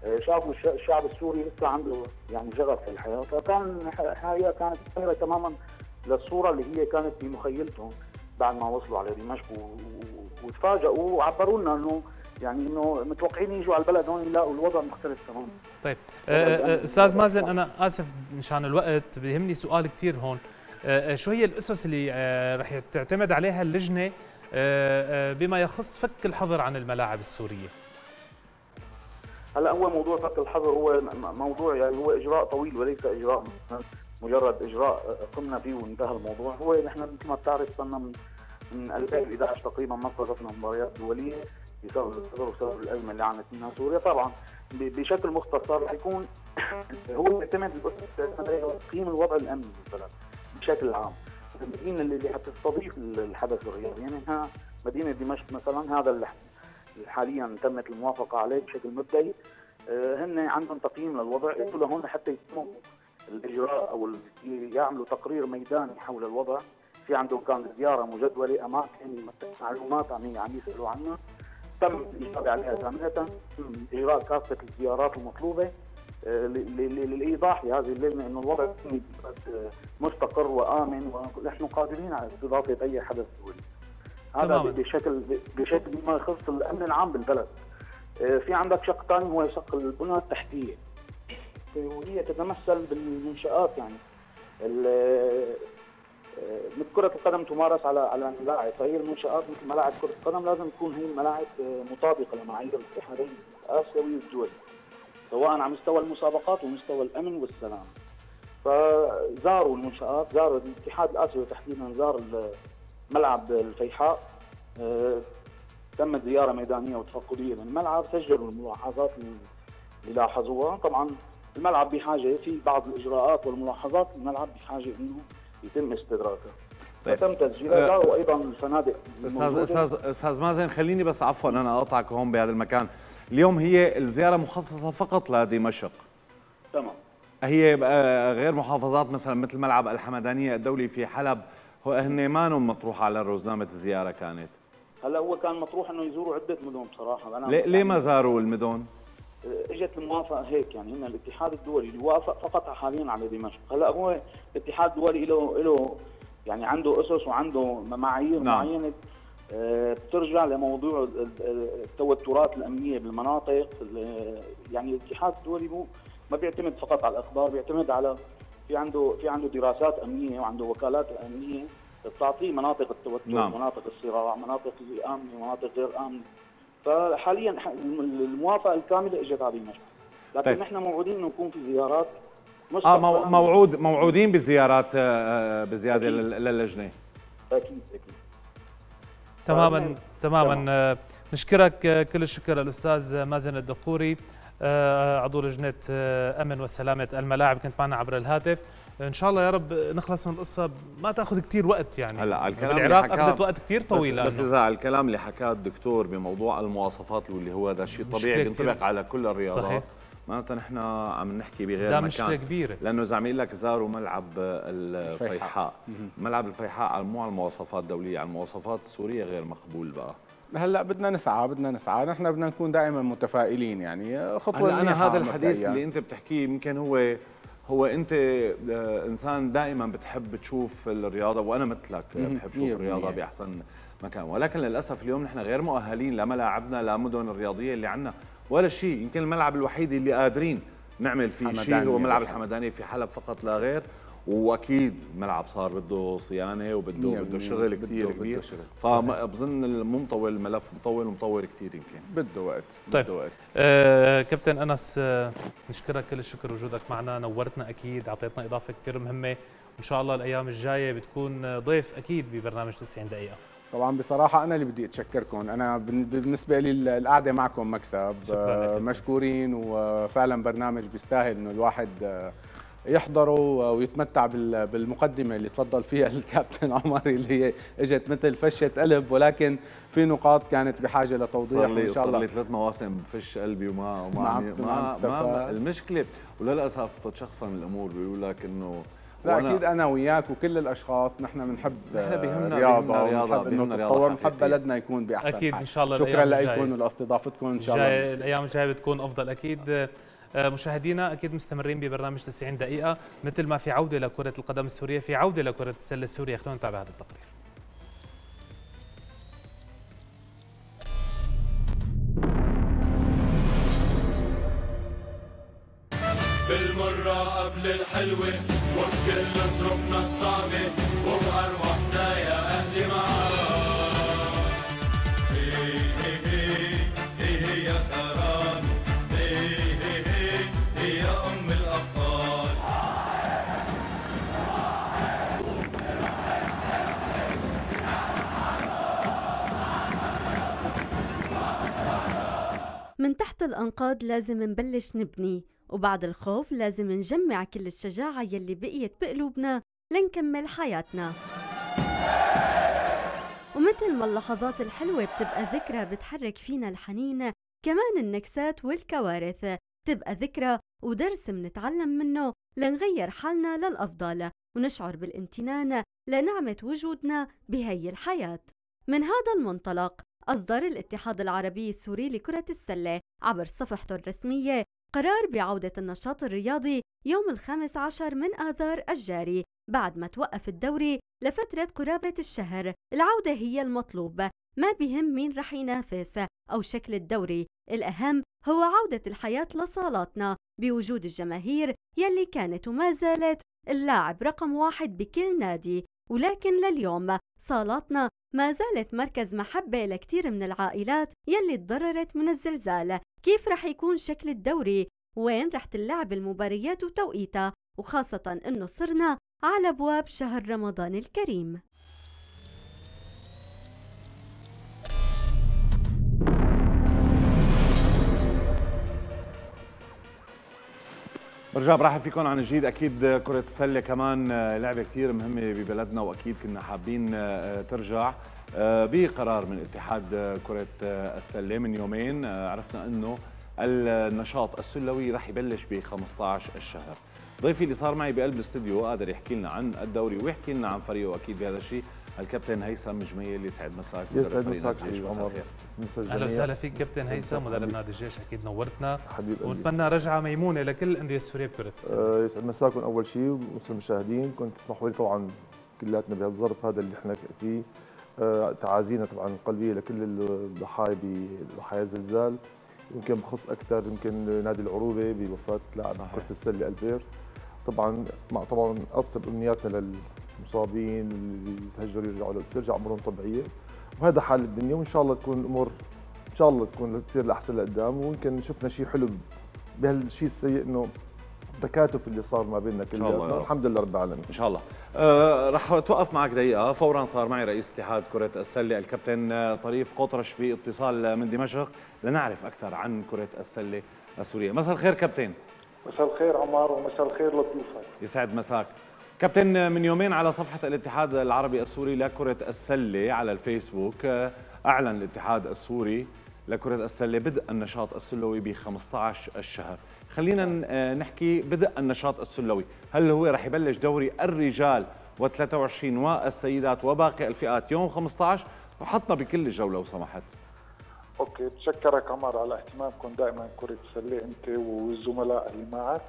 آه، شافوا الش- الشعب السوري لسه عنده يعني شغف في الحياة. فكان الحقيقة كانت مغايره تماما للصورة اللي هي كانت بمخيلتهم بعد ما وصلوا على دمشق وتفاجئوا وعبروا لنا إنه يعني إنه متوقعين يجوا على البلد هون يلاقوا الوضع مختلف تماما. طيب آه، آه، أستاذ مازن أنا آسف مشان الوقت بيهمني سؤال كثير هون. آه، آه، شو هي الأسس اللي آه، رح تعتمد عليها اللجنة آه، آه، بما يخص فك الحظر عن الملاعب السورية؟ هلا هو موضوع فك الحظر هو موضوع يعني هو إجراء طويل وليس إجراء مجرد إجراء قمنا فيه وانتهى الموضوع. هو نحن مثل ما بتعرف صرنا من من 2011 تقريبا ما استضفنا مباريات دولية. بسبب بسبب بسبب الأزمة اللي عانت منها سوريا. طبعا بشكل مختصر يكون هو يعتمد تقييم الوضع الأمني بالبلد بشكل عام. المدينة اللي حتستضيف الحدث الرياضي يعني إنها مدينة دمشق مثلا هذا اللي حاليا تمت الموافقة عليه بشكل مبدئي. آه، هن عندهم تقييم للوضع. يجوا لهون حتى يتموا الإجراء أو يعملوا تقرير ميداني حول الوضع. في عندهم كان زيارة مجدولة أماكن معلومات عم يسألوا عنها. تم الاجابه عليها كامله تم اجراء كافة الزيارات المطلوبة آه، ل- ل- للإيضاح لهذه اللجنه إنه الوضع مستقر وآمن ونحن قادرين على استضافه اي حدث دولي هذا تماماً. بشكل بشكل بما يخص الأمن العام بالبلد. آه، في عندك شق ثاني هو شق البنى التحتية. وهي تتمثل بالمنشآت يعني. كرة القدم تمارس على على ملاعب. فهي المنشآت مثل ملاعب كرة القدم لازم تكون هي الملاعب آه، مطابقة لمعايير الاتحادين الآسيوي والدولي سواء على مستوى المسابقات ومستوى الأمن والسلام. فزاروا المنشآت زار الاتحاد الآسيوي تحديدا زار ملعب الفيحاء آه، تمت زيارة ميدانية وتفقدية للملعب سجلوا الملاحظات اللي لاحظوها طبعا الملعب بحاجة في بعض الإجراءات والملاحظات الملعب بحاجة إنه يتم استدراكها. طيب. فتم تسجيلها آه، زاروا أيضا الفنادق أستاذ. أستاذ أستاذ مازن خليني بس عفوا أنا أقطعك هون بهذا المكان. اليوم هي الزيارة مخصصة فقط لدمشق. تمام. هي آه، غير محافظات مثلا مثل ملعب الحمدانية الدولي في حلب هو هن ما مطروح على روزنامه الزيارة كانت؟ هلا هو كان مطروح إنه يزوروا عدة مدن بصراحة. أنا ليه, ليه ما زاروا المدن؟ اجت الموافقة هيك يعني هن الاتحاد الدولي اللي وافق فقط حاليا على دمشق هلأ هو الاتحاد الدولي له له يعني عنده أسس وعنده معايير نعم. معينة آه، بترجع لموضوع ال- ال- التوترات الأمنية بالمناطق ال- يعني الاتحاد الدولي مو ما بيعتمد فقط على الأخبار بيعتمد على في عنده في عنده دراسات أمنية وعنده وكالات أمنية بتعطيه مناطق التوتر نعم. مناطق الصراع مناطق الامن مناطق غير امن فحاليا الموافقه الكاملة إجت على دمشق لكن طيب. نحن موعودين إنه يكون في زيارات آه. موعود موعودين بزيارات آه، آه، بزيادة لل- للجنة. أكيد أكيد. تماما تماما. آه، نشكرك كل الشكر الاستاذ مازن الدقوري عضو لجنة أمن وسلامة الملاعب كنت معنا عبر الهاتف. إن شاء الله يا رب نخلص من القصة ما تأخذ كثير وقت يعني هلا على الكلام اللي حكاه- أخذت وقت كثير طويل بس, بس إذا على الكلام اللي حكاه الدكتور بموضوع المواصفات واللي هو هذا شيء طبيعي. بينطبق على كل الرياضات صحيح. معناتها نحن عم نحكي بغير مكان مشكلة كبيرة. لأنه إذا عم يقول لك زاروا ملعب الفيحاء. ملعب الفيحاء على مو على المواصفات الدولية على المواصفات السورية غير مقبول بقى هلأ بدنا نسعى بدنا نسعى نحن بدنا نكون دائما متفائلين يعني خطوة هلأ أنا هذا الحديث. اللي أنت بتحكيه يمكن هو هو أنت آه، إنسان دائما بتحب تشوف الرياضة وأنا مثلك. بحب أشوف الرياضة. بأحسن مكان ولكن للأسف اليوم نحن غير مؤهلين لملاعبنا لمدن الرياضية اللي عندنا ولا شيء يمكن الملعب الوحيد اللي قادرين نعمل فيه شيء هو ملعب بحلب. الحمدانية في حلب فقط لا غير وأكيد الملعب صار بده صيانة وبده مية بده. شغل بده- كثير بده كبير. شغل. فبظن المنطول الملف مطول ومطور كثير يمكن. بده وقت طيب. بده وقت. آه كابتن أنس آه نشكرك كل الشكر وجودك معنا نورتنا أكيد اعطيتنا إضافة كثير مهمة. وإن شاء الله الأيام الجاية بتكون ضيف أكيد ببرنامج 90 دقيقة. طبعا بصراحة أنا اللي بدي أتشكركم. أنا بال- بالنسبة لي ال- القعدة معكم مكسب. شكراً لك. آه، مشكورين وفعلا برنامج بيستاهل إنه الواحد آه، يحضروا ويتمتع بال- بالمقدمة اللي تفضل فيها الكابتن عمر اللي هي إجت مثل فشة قلب ولكن في نقاط كانت بحاجة لتوضيح صار لي وإن شاء صار الله لي ثلاث مواسم بفش قلبي وما وما ما عم- عم- ما عم ما, ما, تستفاد. المشكلة وللأسف تتشخصن الأمور بيقول لك إنه لا أكيد أنا وياك وكل الأشخاص نحن بنحب نحن بهمنا- رياضة ونحب إنه تتطور حقيقية. بلدنا يكون بأحسن أكيد. إن شاء الله شكرا. لكم ولأستضافتكم إن شاء الله الأيام الجاية بتكون أفضل أكيد آه، مشاهدينا أكيد مستمرين ببرنامج 90 دقيقة مثل ما في عودة لكره القدم السورية في عودة لكره السلة السورية. خلونا نتابع هذا التقرير. بالمرة قبل الحلوة وبكل ظروفنا الصعبة وبأرواحنا الأنقاض لازم نبلش نبني وبعد الخوف لازم نجمع كل الشجاعة يلي بقيت بقلوبنا لنكمل حياتنا. ومثل ما اللحظات الحلوة بتبقى ذكرى بتحرك فينا الحنين كمان النكسات والكوارث بتبقى ذكرى ودرس منتعلم منه لنغير حالنا للأفضل ونشعر بالامتنان لنعمة وجودنا بهي الحياة. من هذا المنطلق أصدر الاتحاد العربي السوري لكرة السلة عبر صفحته الرسمية قرار بعودة النشاط الرياضي يوم الخامس عشر من آذار الجاري بعد ما توقف الدوري لفترة قرابة الشهر. العودة هي المطلوب. ما بهم مين رح ينافس أو شكل الدوري. الأهم هو عودة الحياة لصالاتنا بوجود الجماهير يلي كانت وما زالت. اللاعب رقم واحد بكل نادي. ولكن لليوم صالاتنا ما زالت مركز محبة لكتير من العائلات يلي تضررت من الزلزال. كيف رح يكون شكل الدوري؟ وين رح تلعب المباريات وتوقيتها؟ وخاصة أنه صرنا على أبواب شهر رمضان الكريم. برجع برحب فيكم عن جديد. أكيد كرة السلة كمان لعبة كثير مهمة ببلدنا وأكيد كنا حابين ترجع بقرار من اتحاد كرة السلة من يومين. عرفنا إنه النشاط السلوي رح يبلش ب 15 الشهر. ضيفي اللي صار معي بقلب الاستديو قادر يحكي لنا عن الدوري ويحكي لنا عن فريقه أكيد بهذا الشيء. الكابتن هيثم جميل يسعد مساك يسعد مساك حبيبي عمر أهلا وسهلا فيك كابتن هيثم مدرب نادي الجيش. أكيد نورتنا. حبيب قلبي. ونتمنى رجعة ميمونة لكل الانديه السوريه بكره السله آه، يسعد مساكم أول شيء ومسلم المشاهدين. كنت تسمحوا لي طبعا كلياتنا بهالظرف هذا اللي إحنا فيه. آه، تعازينا طبعا القلبيه لكل الضحايا بضحايا الزلزال. يمكن بخص أكثر يمكن نادي العروبة بوفاة لاعب كرة السلة ألبير. طبعا مع طبعا اطيب أمنياتنا للمصابين اللي تهجروا يرجعوا ترجع امورهم طبيعية. وهذا حال الدنيا وإن شاء الله تكون الأمور إن شاء الله تكون تصير لأحسن لقدام. ويمكن شفنا شيء حلو بهالشيء السيء إنه التكاتف اللي صار ما بيننا شاء الله يا كلنا. الحمد لله رب العالمين. إن شاء الله. أه رح توقف معك دقيقة. فورا صار معي رئيس اتحاد كرة السلة الكابتن آه، طريف قطرش باتصال من دمشق. لنعرف أكثر عن كرة السلة السورية. مساء الخير كابتن. مساء الخير عمار ومساء الخير لضيوفك يسعد مساك. كابتن من يومين على صفحة الاتحاد العربي السوري لكرة السلة على الفيسبوك. أعلن الاتحاد السوري لكرة السلة بدء النشاط السلوي ب 15 الشهر. خلينا آه، نحكي بدء النشاط السلوي. هل هو رح يبلش دوري الرجال و23 والسيدات وباقي الفئات يوم 15 وحطنا بكل الجولة لو سمحت أوكي بتشكرك عمر على اهتمامكم دائما كرة السلة أنت والزملاء اللي معك.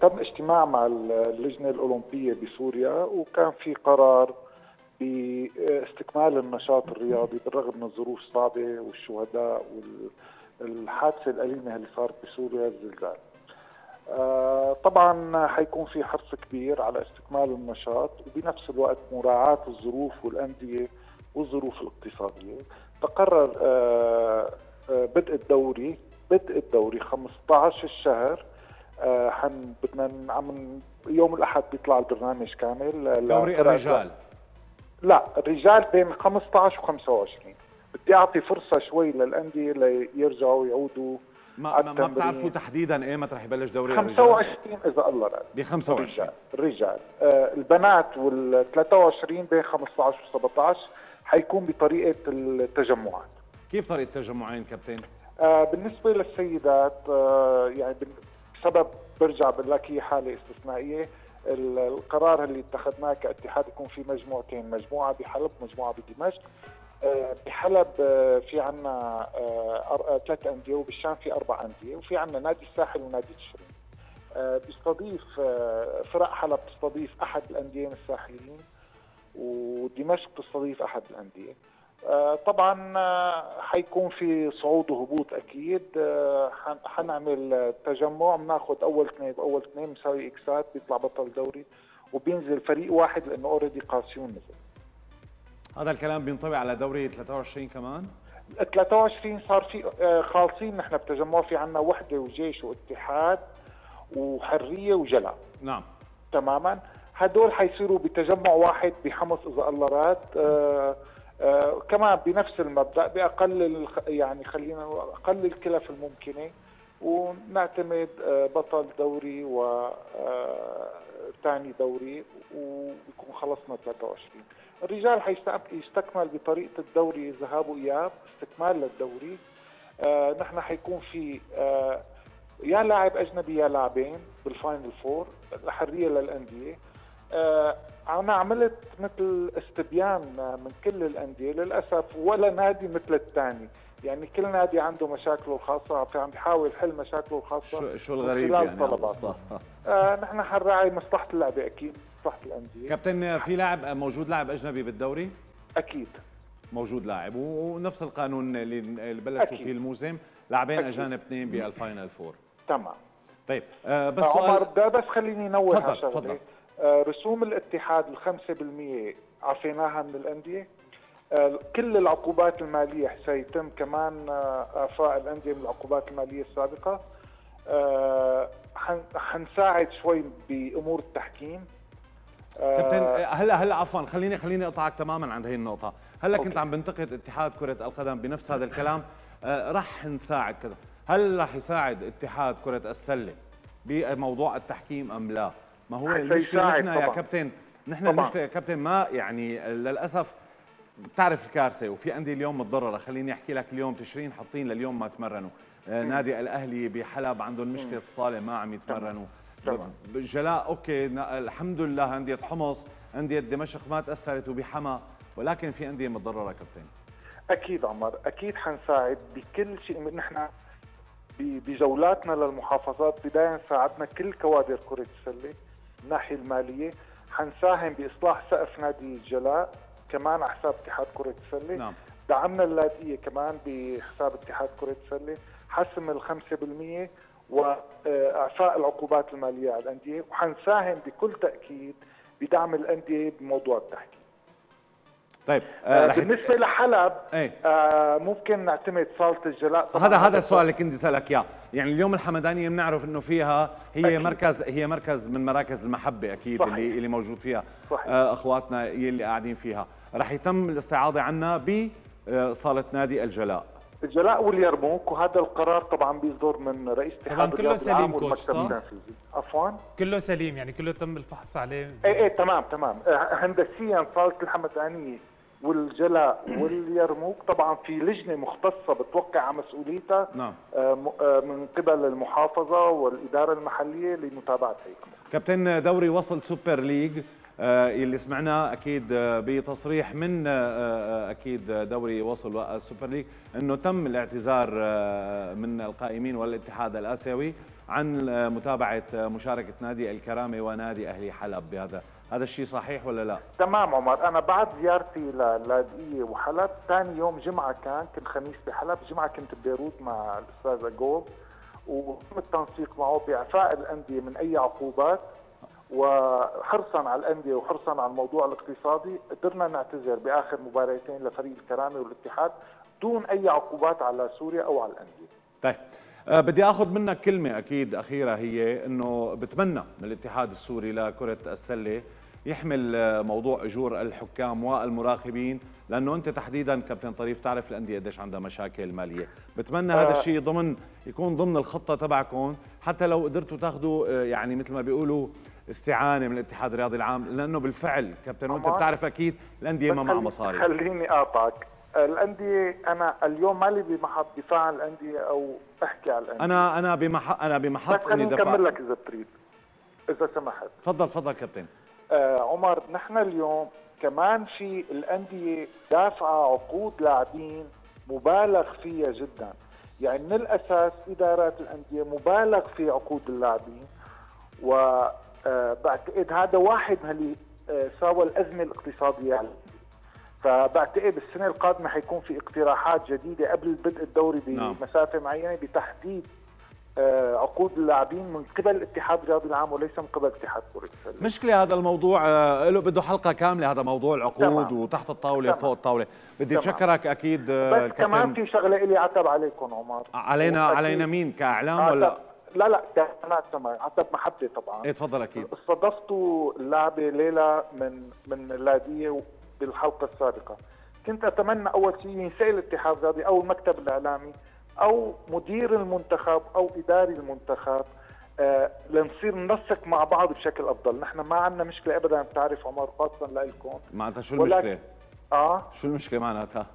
تم اجتماع مع اللجنة الأولمبية بسوريا وكان في قرار باستكمال النشاط الرياضي بالرغم من الظروف الصعبة والشهداء والحادثة الأليمة اللي صارت بسوريا الزلزال. آه، طبعا حيكون في حرص كبير على استكمال النشاط وبنفس الوقت مراعاة الظروف والأندية والظروف الاقتصادية. تقرر آه، آه، بدء الدوري بدء الدوري 15 الشهر. آه، حن بدنا عم يوم الأحد بيطلع البرنامج كامل. دوري الرجال. لا الرجال بين 15 و 25 بدي أعطي فرصة شوي للأندية ليرجعوا يعودوا ما, ما, ما بتعرفوا تحديدا ايمتى رح يبلش دوري 25 إذا الله راد ب 25 الرجال آه البنات وال 23 بين 15 و 17 حيكون بطريقة التجمعات. كيف طريقة التجمعين كابتن؟ آه بالنسبة للسيدات آه يعني بسبب برجع بقول لك هي حالة استثنائية القرار اللي اتخذناه كاتحاد يكون في مجموعتين مجموعة بحلب ومجموعه بدمشق. آه، بحلب في عنا ثلاث أندية وبالشام في أربع أندية وفي عنا نادي الساحل ونادي تشرين. بيستضيف فرق حلب تستضيف أحد الأنديين الساحليين ودمشق تستضيف أحد الأندية. طبعا حيكون في صعود وهبوط أكيد. حنعمل تجمع بناخذ أول اثنين باول اثنين مساوي اكسات بيطلع بطل دوري وبينزل فريق واحد لأنه اوريدي قاسيون. نزل هذا الكلام بينطبق على دوري 23 كمان؟ 23 صار في آه، خالصين. نحن بتجمع في عنا وحدة وجيش واتحاد وحرية وجلاء نعم. تماما. هدول حيصيروا بتجمع واحد بحمص إذا الله راد. آه آه كمان بنفس المبدأ بأقل يعني خلينا أقل الكلف الممكنة ونعتمد آه بطل دوري و ثاني آه، دوري وبيكون خلصنا 23 الرجال حيستكمل بطريقة الدوري ذهاب وإياب استكمال للدوري. نحن حيكون في يا لاعب أجنبي يا لاعبين بال final four الحريه للأندية. أنا عملت مثل استبيان من كل الأندية للأسف ولا نادي مثل الثاني. يعني كل نادي عنده مشاكله الخاصة عم بيحاول يحل مشاكله الخاصة شو, شو الغريب يعني؟ طلبات آه نحن حنراعي مصلحة اللعبه أكيد مصلحة الأندية. كابتن في لاعب موجود لاعب أجنبي بالدوري؟ أكيد. موجود لاعب ونفس القانون اللي بلشوا فيه الموسم. لاعبين أجانب اثنين بال final four تمام. طيب آه بس عمر سؤال... بس خليني أنوه على شغله آه رسوم الاتحاد ال 5% عفيناها من الأندية. آه كل العقوبات المالية سيتم كمان آه، اعفاء الأندية من العقوبات المالية السابقة. آه، حنساعد شوي بأمور التحكيم. كابتن هلا هلا عفوا خليني خليني أقطعك تماما عند هي النقطة. هلا كنت عم بنتقد اتحاد كرة القدم بنفس هذا الكلام. آه رح نساعد كذا. هل رح يساعد اتحاد كرة السلة بموضوع التحكيم أم لا؟ ما هو المشكلة نحن يا كابتن نحن المشكلة يا كابتن ما يعني للأسف بتعرف الكارثة وفي عندي اليوم متضررة. خليني أحكي لك اليوم تشرين حاطين لليوم ما تمرنوا. آه نادي الأهلي بحلب عندهم مشكلة صالة ما عم يتمرنوا. طبعا. جلاء أوكي الحمد لله أندية حمص أندية دمشق ما تأثرت وبحما ولكن في أندية متضررة كابتن. أكيد عمر أكيد حنساعد بكل شيء. نحن بجولاتنا للمحافظات بداية ساعدنا كل كوادر كرة السلة. الناحيه المالية. حنساهم بإصلاح سقف نادي الجلاء كمان على حساب اتحاد كرة السلة. نعم. دعمنا اللاذقية كمان بحساب اتحاد كرة السلة. حسم ال 5% وإعفاء العقوبات المالية على الأندية. وحنساهم بكل تأكيد بدعم الأندية بموضوع التحكيم. طيب آه, آه، بالنسبة لحلب إيه؟ آه ممكن نعتمد صاله الجلاء. هذا هذا السؤال اللي كنت أسألك إياه، يعني اليوم الحمدانية بنعرف إنه فيها هي أكيد. مركز هي مركز من مراكز المحبة أكيد صحيح. اللي اللي موجود فيها صحيح. آه أخواتنا اللي قاعدين فيها، رح يتم الاستعاضة عنا بصاله نادي الجلاء. الجلاء واليرموك وهذا القرار طبعا بيصدر من رئيس اتحاد كله سليم كوتش؟ عفوا كله سليم يعني كله تم الفحص عليه إيه إيه تمام تمام آه، هندسيا صالة الحمدانية والجلاء واليرموك طبعا في لجنة مختصة بتوقع على مسؤوليتها نعم. آه، آه، من قبل المحافظة والإدارة المحلية لمتابعة هي كابتن دوري وصل super league آه، اللي سمعناه أكيد آه، بتصريح من آه، أكيد دوري وصل وال super league إنه تم الاعتذار من القائمين والاتحاد الآسيوي عن متابعة مشاركة نادي الكرامة ونادي أهلي حلب بهذا هذا الشيء صحيح ولا لا؟ تمام عمر أنا بعد زيارتي للاذقيه وحلب ثاني يوم جمعة كان كنت خميس بحلب جمعة كنت ببيروت مع الاستاذ اجوب وتم التنسيق معه بإعفاء الأندية من أي عقوبات وحرصا على الأندية وحرصا على الموضوع الاقتصادي قدرنا نعتذر بآخر مباراتين لفريق الكرامة والاتحاد دون أي عقوبات على سوريا أو على الأندية. طيب أه بدي آخذ منك كلمة أكيد أخيرة هي إنه بتمنى من الاتحاد السوري لكرة السلة يحمل آه، موضوع أجور الحكام والمراقبين لأنه أنت تحديدا كابتن طريف تعرف الأندية قديش عندها مشاكل مالية. بتمنى هذا آه. الشيء ضمن يكون ضمن الخطة تبعكم حتى لو قدرتوا تاخذوا آه، يعني مثل ما بيقولوا استعانة من الاتحاد الرياضي العام لأنه بالفعل كابتن وأنت بتعرف أكيد الأندية ما بس معها مصاري. خليني اقاطعك الأندية أنا اليوم مالي بمحط دفاع عن الأندية أو احكي على الأندية. أنا أنا بمحط أنا بس بمحط إني خليني دفع أكمل لك إذا بتريد إذا سمحت. تفضل تفضل كابتن. عمر نحن اليوم كمان في الأندية دافعة عقود لاعبين مبالغ فيها جدا يعني من الأساس إدارات الأندية مبالغ في عقود اللاعبين وبعتقد هذا واحد من اللي آه، ساوى الأزمة الاقتصادية. فبعتقد السنة القادمة حيكون في اقتراحات جديدة قبل بدء الدوري نعم. بمسافة معينة بتحديد آه، عقود اللاعبين من قبل الاتحاد الرياضي العام وليس من قبل اتحاد كره السله مشكلة هذا الموضوع آه، له بده حلقة كاملة هذا موضوع العقود تمام. وتحت الطاولة تمام. فوق الطاولة. بدي تمام. اتشكرك أكيد آه، بس كمان في شغلة إلي عتب عليكم عمر. علينا وأكيد- علينا مين؟ كإعلام عتب- ولا لا لا كقناة سماع عتب محبه طبعا. إيه تفضل أكيد. استضفتوا اللاعبه ليلى من من اللاذقيه بالحلقة السابقة. كنت أتمنى أول شيء ينسال الاتحاد الرياضي أو المكتب الإعلامي أو مدير المنتخب أو إداري المنتخب آه لنصير ننسق مع بعض بشكل أفضل. نحن ما عندنا مشكلة ابدا بتعرف عمر خاصه لكم معناتها شو ولكن- المشكلة؟ آه؟ شو المشكلة معناتها؟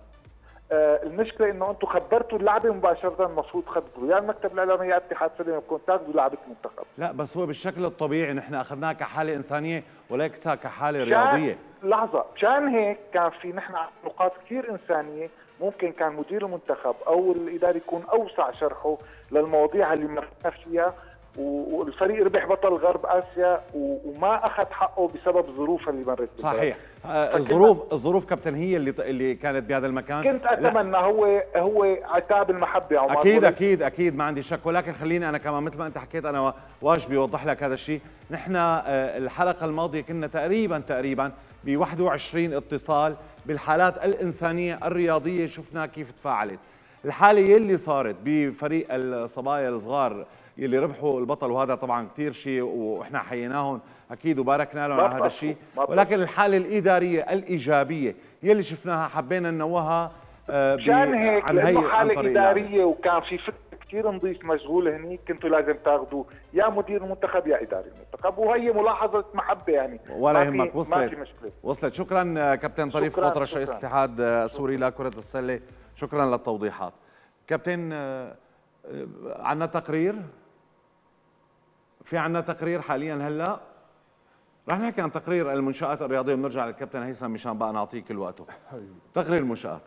آه، المشكلة إنه أنتم خبرتوا اللعبه مباشرة المفروض تخبروا يا المكتب الاعلامي يا اتحاد سلم يكون تاخذوا لعبة منتخب. لا بس هو بالشكل الطبيعي نحن اخذناها كحالة إنسانية وليس كحالة مشان- رياضية. لحظة مشان هيك كان في نحن نقاط كثير إنسانية ممكن كان مدير المنتخب أو الإداري يكون أوسع شرحه للمواضيع اللي مرقنا فيها والفريق ربح بطل غرب آسيا وما أخذ حقه بسبب الظروف اللي مرت بالبلد. صحيح. آه، الظروف الظروف كابتن هي اللي اللي كانت بهذا المكان. كنت لا، أتمنى هو هو عتاب المحبة عمر. أكيد وليس- أكيد أكيد. ما عندي شك. ولكن خليني أنا كمان مثل ما أنت حكيت أنا واجبي اوضح لك هذا الشيء. نحن آه، الحلقة الماضية كنا تقريبا تقريبا ب 21 اتصال بالحالات الإنسانية الرياضية شفنا كيف تفاعلت الحالة يلي صارت بفريق الصبايا الصغار يلي ربحوا البطل وهذا طبعا كثير شيء وإحنا حييناهم أكيد وباركنا لهم على هذا الشيء. ولكن الحالة الإدارية الإيجابية يلي شفناها حبينا ننوهها آه، مشان هيك عن هي حالة. اداريه وكان في فكر كثير نظيف مشغول هنيك كنتوا لازم تاخذوا يا مدير المنتخب يا اداري المنتخب. وهي ملاحظة محبة يعني. ولا ما يهمك ما وصلت في مشكلة. وصلت. شكرا كابتن طريف قطرش رئيس. الاتحاد السوري لكرة السلة. شكرا للتوضيحات. كابتن آه، آه، عنا تقرير؟ في عنا تقرير حاليا هلأ؟ رح نحكي عن تقرير المنشآت الرياضية بنرجع للكابتن هيثم مشان بقى نعطيه كل وقته. تقرير المنشآت.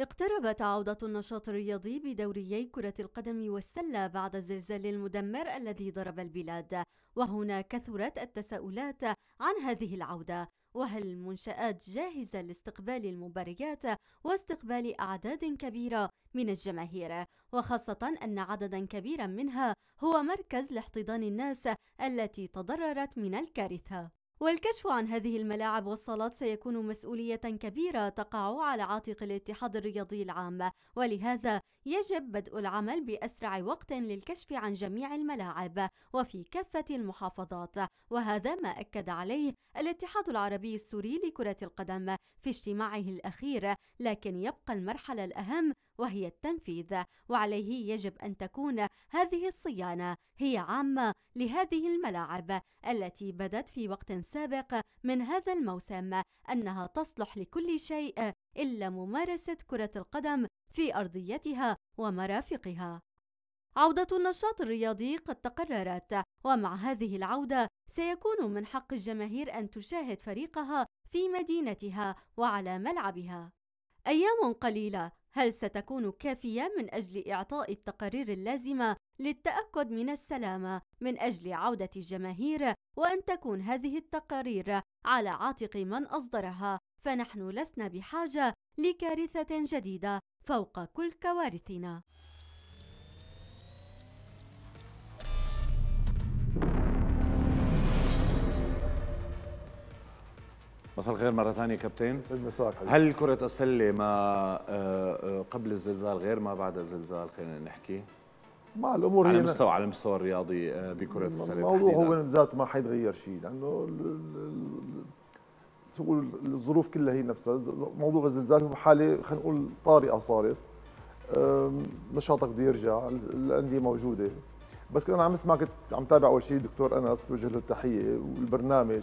اقتربت عودة النشاط الرياضي بدوريي كرة القدم والسلة بعد الزلزال المدمر الذي ضرب البلاد، وهنا كثرت التساؤلات عن هذه العودة، وهل المنشآت جاهزة لاستقبال المباريات واستقبال أعداد كبيرة من الجماهير، وخاصة أن عددا كبيرا منها هو مركز لاحتضان الناس التي تضررت من الكارثة. والكشف عن هذه الملاعب والصالات سيكون مسؤولية كبيرة تقع على عاتق الاتحاد الرياضي العام، ولهذا يجب بدء العمل بأسرع وقت للكشف عن جميع الملاعب وفي كافة المحافظات، وهذا ما أكد عليه الاتحاد العربي السوري لكرة القدم في اجتماعه الأخير، لكن يبقى المرحلة الأهم وهي التنفيذ، وعليه يجب أن تكون هذه الصيانة هي عامة لهذه الملاعب التي بدت في وقت سابق من هذا الموسم أنها تصلح لكل شيء إلا ممارسة كرة القدم في أرضيتها ومرافقها. عودة النشاط الرياضي قد تقررت، ومع هذه العودة سيكون من حق الجماهير أن تشاهد فريقها في مدينتها وعلى ملعبها. أيام قليلة هل ستكون كافية من أجل إعطاء التقارير اللازمة للتأكد من السلامة من أجل عودة الجماهير وأن تكون هذه التقارير على عاتق من أصدرها؟ فنحن لسنا بحاجة لكارثة جديدة فوق كل كوارثنا. مساء الخير مرة ثانية كابتن. سعد مساك. هل كرة السلة ما آه، آه، قبل الزلزال غير ما بعد الزلزال خلينا نحكي؟ مع الأمور على هي مستوى على المستوى الرياضي آه، بكرة السلة الموضوع. هو ذاته ما حيتغير شيء ال- تقول الظروف كلها هي نفسها. موضوع الزلزال هو حالة خلينا نقول طارئة صارت. نشاطك بده يرجع ال- الأندية موجودة. بس كنت أنا عم اسمع كنت عم تابع أول شيء دكتور أنس بوجه له التحية والبرنامج.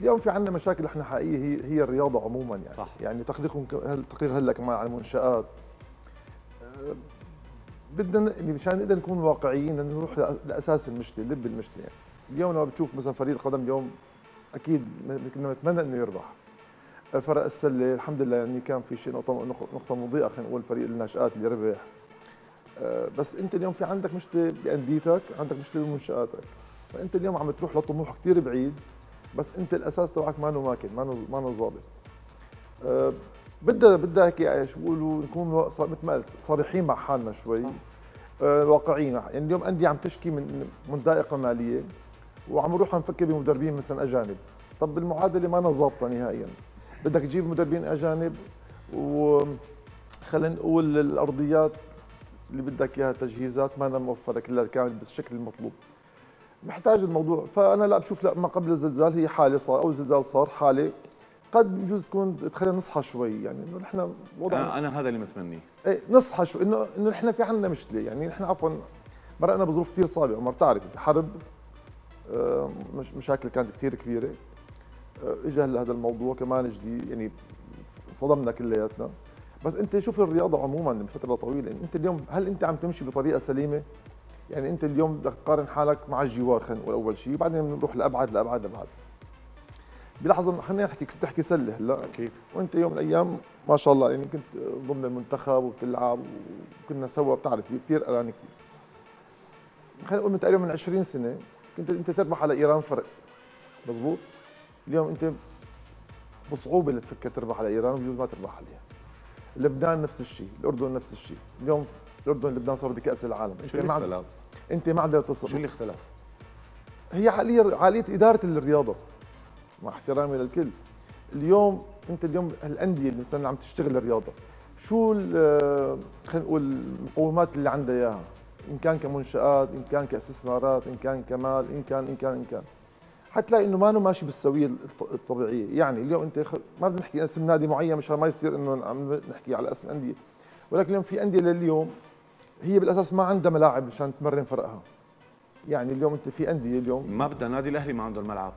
اليوم في عندنا مشاكل إحنا حقيقية هي هي الرياضة عموما يعني. صح. يعني تقريركم التقرير هلا كمان عن المنشآت؟ أه، بدنا يعني مشان نقدر نكون واقعيين بدنا نروح لأساس المشكلة لب المشكلة. يعني اليوم لما بتشوف مثلا فريق القدم اليوم أكيد كنا نتمنى إنه يربح. فرق السلة الحمد لله يعني كان في شيء نقطه نق- نقطة مضيئة خلينا نقول فريق الناشئات اللي ربح. آه، بس أنت اليوم في عندك مشكلة بأنديتك عندك مشكلة بمنشآتك. فأنت اليوم عم تروح لطموح كثير بعيد. بس انت الاساس تبعك ما ماكن ما ما ظابط. آه، بدها بدها هيك يعني شو بيقولوا نكون مثل ما قلت صريحين مع حالنا شوي. آه، واقعيين. يعني اليوم انديه عم تشكي من من ضائقه مالية وعم نروح نفكر بمدربين مثلا أجانب. طب المعادله ما ظابطة نهائيا؟ بدك تجيب مدربين أجانب وخلينا نقول الأرضيات اللي بدك إياها تجهيزات ما موفرة كلها كامل بالشكل المطلوب. محتاج الموضوع. فأنا لا بشوف لا ما قبل الزلزال هي حالة صار أو الزلزال صار حالة قد بجوز تكون تخلينا نصحى شوي يعني إنه نحن وضعنا. أنا أنا هذا اللي متمنيه. إيه نصحى شو إنه إنه نحن في عندنا مشكلة يعني نحن عفوا مرقنا بظروف كثير صعبة. عمر تعرف حرب آه، مش مشاكل كانت كثير كبيرة آه، اجى هلا هذا الموضوع كمان جديد يعني صدمنا كلياتنا. بس إنت شوف الرياضة عموما لفترة طويلة إنت اليوم هل إنت عم تمشي بطريقة سليمة؟ يعني انت اليوم بدك تقارن حالك مع الجوار خلينا نقول أول شيء وبعدين بنروح لأبعد لأبعد لأبعد. بلحظة خلينا نحكي كنت تحكي سلة هلأ. أكيد. وانت يوم من الأيام ما شاء الله يعني كنت ضمن المنتخب وبتلعب وكنا سوا بتعرف كثير قراني كثير خلينا نقول من تقريبا من 20 سنة كنت أنت تربح على إيران فرق. مزبوط؟ اليوم أنت بصعوبة لتفكر تربح على إيران وبجوز ما تربح عليها. لبنان نفس الشيء الأردن نفس الشيء اليوم الأردن لبنان صاروا بكأس العالم. شو اللي ما- اختلف؟ انت ما عندك تصرف شو اللي اختلف؟ هي عقليه عقلية إدارة الرياضة مع احترامي للكل. اليوم أنت اليوم الأندية اللي مثلا عم تشتغل الرياضة شو خلينا نقول المقومات اللي عندها إياها؟ إن كان كمنشآت إن كان كاستثمارات إن كان كمال إن كان إن كان إن كان. حتلاقي إنه ما ماشي بالسوية الط- الطبيعية. يعني اليوم أنت خ... ما بدنا نحكي أسم نادي معين مشان ما يصير إنه عم نحكي على أسم أندية. ولكن اليوم في أندية لليوم هي بالأساس ما عندها ملاعب مشان تمرن فرقها. يعني اليوم أنت في أندية اليوم. ما بدها النادي الأهلي ما عنده الملعب.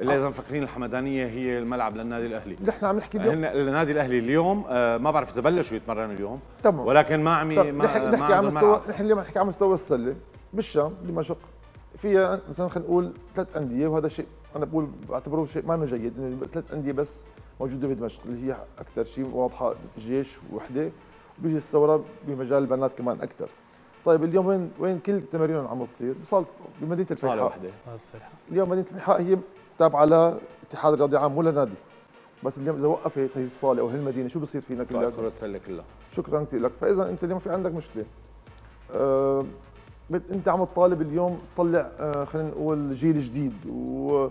إلا إذا مفكرين الحمدانية هي الملعب للنادي الأهلي. نحن عم نحكي اليوم. النادي الأهلي اليوم آه، ما بعرف إذا بلشوا يتمرنوا اليوم. تمام. ولكن ما عم طب ما نحكي, ما نحكي على عنده مستوى. نحن اليوم نحكي على مستوى السلة. بالشام دمشق فيها مثلا خلينا نقول ثلاث أندية وهذا شيء أنا بقول بعتبره شيء ما جيد إنه ثلاث أندية بس موجودة بدمشق اللي هي أكثر شيء واضحة جيش وحدة. وبيجي الثورة بمجال البنات كمان أكثر طيب اليوم وين وين كل تمارينهم عم تصير بصال بمدينة الفيحاء صالة واحدة. صالة الفيحاء. اليوم مدينة الفيحاء هي تابعة لاتحاد رياضي عام مو لنادي. بس اليوم إذا وقفت هي الصالة أو هي المدينة شو بصير فينا كلها؟ كرة السله كلها. شكرا كثير لك. فاذا أنت اليوم في عندك مشكلة. آه بت- أنت عم تطالب اليوم تطلع آه خلينا نقول جيل جديد و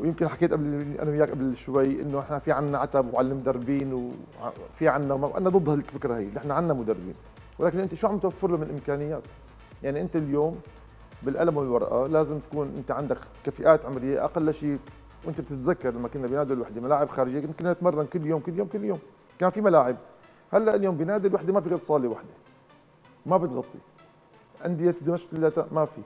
ويمكن حكيت قبل أنا وياك قبل شوي إنه إحنا في عندنا عتب وعلى المدربين وفي عندنا أنا ضد هالفكرة هي نحن عندنا مدربين. ولكن أنت شو عم توفر له من إمكانيات؟ يعني أنت اليوم بالقلم والورقة لازم تكون أنت عندك كفئات عمريه أقل شيء وأنت بتتذكر لما كنا بنادي الوحدة ملاعب خارجية كنا نتمرن كل يوم كل يوم كل يوم. كان في ملاعب. هلأ اليوم بنادي الوحدة ما في غير صاله واحدة ما بتغطي. أندية دمشق كلها ما في.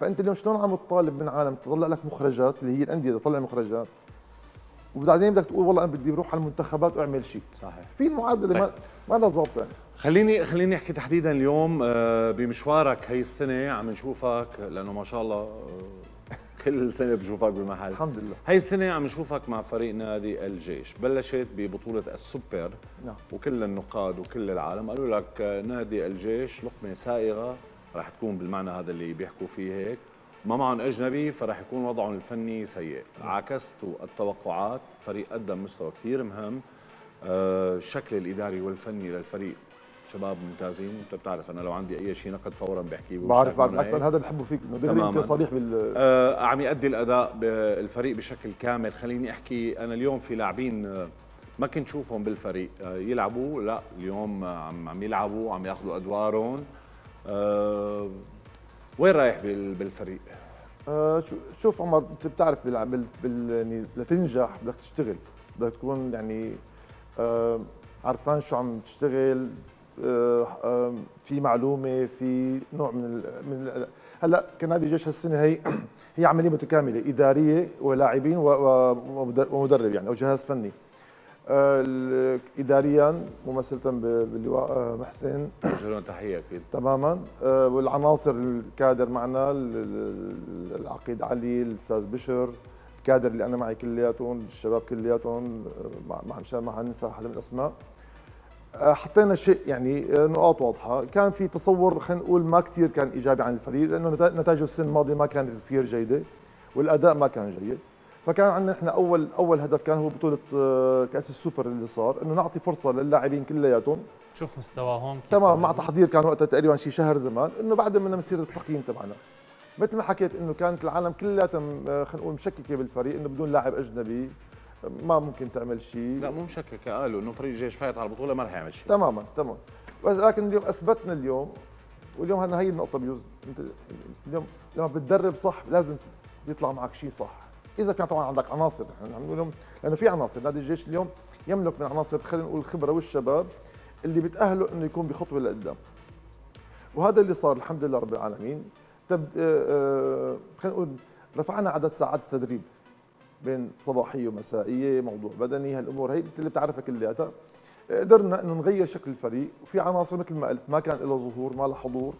فأنت اليوم شلون عم تطالب من عالم تطلع لك مخرجات اللي هي الأندية تطلع مخرجات؟ وبعدين بدك تقول والله أنا بدي أروح على المنتخبات وأعمل شيء. صحيح. في المعادله ما ما لها ظابطه يعني. خليني خليني أحكي تحديدا اليوم آه، بمشوارك هي السنة عم نشوفك لأنه ما شاء الله آه، كل سنة بشوفك بمحل. الحمد لله. هي السنة عم نشوفك مع فريق نادي الجيش. بلشت ببطولة السوبر. نعم. وكل النقاد وكل العالم قالوا لك آه، نادي الجيش لقمة سائغة. رح تكون بالمعنى هذا اللي بيحكوا فيه هيك. ما معهم أجنبي فرح يكون وضعهم الفني سيء. عكستوا التوقعات فريق قدم مستوى كثير مهم. آه، الشكل الإداري والفني للفريق شباب ممتازين. انت بتعرف أنا لو عندي أي شيء نقد فورا بحكي بوشك بعرف بعرف. أنا هذا بحبه فيك. إنه دغري أنت. صريح بال آه عم يؤدي الأداء بالفريق بشكل كامل. خليني أحكي أنا اليوم في لاعبين آه، ما كنت شوفهم بالفريق. آه، يلعبوا لا اليوم عم عم يلعبوا عم ياخذوا أدوارهم. أه وين رايح بالفريق؟ أه شوف عمر انت بتعرف بال يعني لتنجح بدك تشتغل بدك تكون يعني أه عرفان شو عم تشتغل أه أه في معلومة في نوع من من هلأ كنادي جيش هالسنة هي هي عملية متكاملة إدارية ولاعبين ومدرب يعني أو جهاز فني آه، اداريا ممثله باللواء آه، محسن. لهم تحية أكيد. تماما. آه، والعناصر الكادر معنا العقيد علي الأستاذ بشر الكادر اللي أنا معي كلياتهم الشباب كلياتهم مع مشان ما ننسى حدا من الاسماء حطينا شيء يعني نقاط واضحة. كان في تصور خلينا نقول ما كثير كان إيجابي عن الفريق لأنه نتائجه السنة الماضية ما كانت كثير جيدة والأداء ما كان جيد. فكان عندنا إحنا اول أول هدف كان هو بطولة آه، كأس السوبر اللي صار إنه نعطي فرصة للاعبين كلياتهم. شوف مستواهم تمام مع تحضير كان وقتها تقريبا شي شهر زمان إنه بعد ما نصير التقييم تبعنا. مثل ما حكيت إنه كانت العالم كلياتها آه، خلينا نقول مشككة بالفريق إنه بدون لاعب أجنبي ما ممكن تعمل شيء لا مو مشككة قالوا إنه فريق الجيش فايت على البطولة ما رح يعمل شيء تماما تمام لكن اليوم أثبتنا اليوم واليوم هذا هي النقطة بيوز أنت اليوم لما بتدرب صح لازم يطلع معك شيء صح. إذا كان طبعا عندك عناصر إحنا عم نقول لأنه في عناصر نادي الجيش اليوم يملك من عناصر خلينا نقول الخبرة والشباب اللي بتأهله إنه يكون بخطوة لقدام. وهذا اللي صار الحمد لله رب العالمين. تب... آه، آه، خلينا نقول رفعنا عدد ساعات التدريب بين صباحية ومسائية موضوع بدني هالأمور هي اللي بتعرفها كلياتها. قدرنا إنه نغير شكل الفريق وفي عناصر مثل ما قلت ما كان لها ظهور ما لها حضور.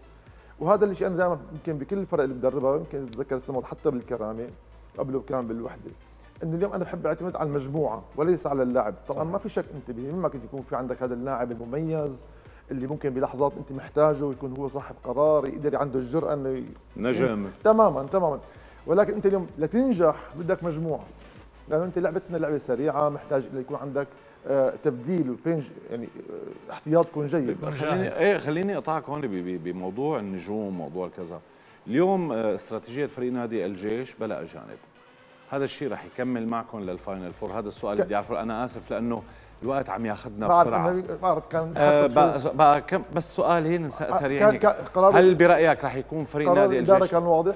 وهذا اللي أنا دائما يمكن بكل الفرق اللي بدربها يمكن بتذكر السمود حتى بالكرامة. قبله كان بالوحدة. إنه اليوم أنا بحب اعتمد على المجموعة وليس على اللاعب. طبعا ما في شك انت بهمك يكون في عندك هذا اللاعب المميز اللي ممكن بلحظات انت محتاجه يكون هو صاحب قرار يقدر عنده الجرأة إنه نجم. تماما تماما. ولكن انت اليوم لتنجح بدك مجموعة. لأنه انت لعبتنا لعبة سريعة محتاج إنه يكون عندك آه تبديل وبين يعني آه احتياط يكون جيد. خليني إيه خليني أقطعك هون بموضوع النجوم موضوع كذا. اليوم آه، استراتيجية فريق نادي الجيش بلا أجانب. هذا الشيء رح يكمل معكم لل final four. هذا السؤال اللي بدي اعرفه أنا آسف لأنه الوقت عم ياخذنا بسرعة. بعرف كان آه بقى كم بس سؤال هي سريع هل برأيك رح يكون فريق نادي الجيش؟ الاداره كان واضح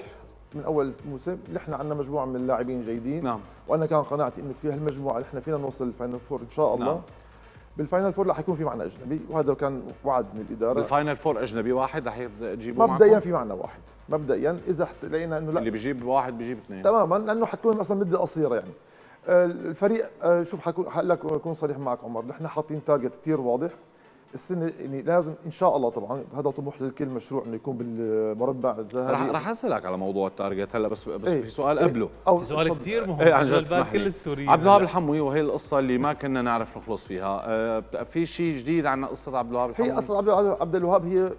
من أول الموسم نحن عندنا مجموعة من اللاعبين جيدين. نعم. وأنا كان قناعتي إنه في هالمجموعة نحن فينا نوصل لل final four إن شاء الله. نعم. بال final four رح يكون في معنا أجنبي. وهذا كان وعد من الإدارة. بال final four أجنبي واحد رح تجيبوه مبدئيا في معنا واحد. مبدئيا إذا لقينا إنه لا. اللي بيجيب واحد بيجيب اثنين. تماما لأنه حتكون أصلا مده قصيرة يعني. آه، الفريق آه، شوف حكون لك أكون صريح معك عمر. نحن حاطين target كثير واضح. السنة يعني لازم إن شاء الله طبعا هذا طموح لكل مشروع إنه يكون بالمربع الذهبي. رح رح أسألك على موضوع ال target هلأ بس بس إيه. في سؤال إيه. قبله. في سؤال كثير مهم. إيه عن جد كل السوريين. عبد الوهاب الحموي وهي القصة اللي ما كنا نعرف نخلص فيها. آه في شيء جديد عن قصة عبد الوهاب الحموي؟ هي قصه عبد الوهاب هي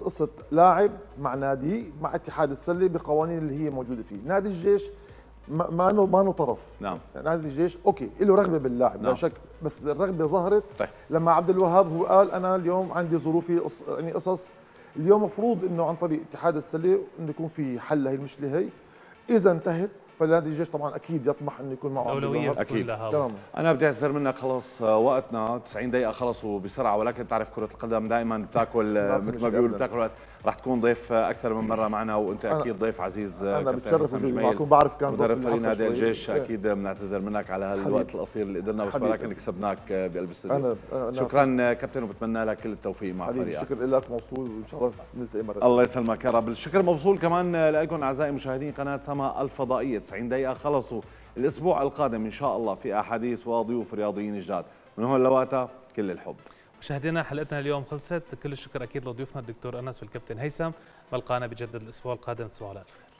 قصة لاعب مع نادي مع اتحاد السلة بقوانين اللي هي موجودة فيه. نادي الجيش ما نو ما نو طرف. نعم. نادي الجيش okay له رغبة باللاعب نعم. لا شك بس الرغبة ظهرت طيب. لما عبد الوهاب هو قال أنا اليوم عندي ظروفي يعني قصص. اليوم مفروض إنه عن طريق اتحاد السلة إنه يكون في حل لهي المشكلة هي. إذا انتهت فنادي الجيش طبعا أكيد يطمح إنه يكون معه أولوية أكيد. تمام. أنا بدي أعتذر منك. خلص آه، وقتنا. 90 دقيقة خلصوا بسرعة ولكن تعرف كرة القدم دائما بتاكل آه، مثل ما بيقولوا بتاكل وقت. رح تكون ضيف أكثر من مرة معنا وأنت أكيد ضيف عزيز أنا بتشرف وجودي معكم بعرف كان مدرب فريق نادي الجيش أكيد بنعتذر منك على هالوقت القصير اللي قدرنا بس ولكن كسبناك بقلب الاستوديو شكرا كابتن وبتمنى لك كل التوفيق مع فريقك. شكر لك موصول وإن شاء الله نلتقي مرة الله يسلمك يا رب. الشكر موصول كمان لكم أعزائي مشاهدين قناة سما الفضائية. 90 دقيقة خلصوا الأسبوع القادم إن شاء الله في أحاديث وضيوف رياضيين جداد. من هون لوقتها كل الحب. مشاهدينا حلقتنا اليوم خلصت. كل الشكر أكيد لضيوفنا الدكتور أنس والكابتن هيثم. بلقانا بجدد الأسبوع القادم. تصبحوا على ألف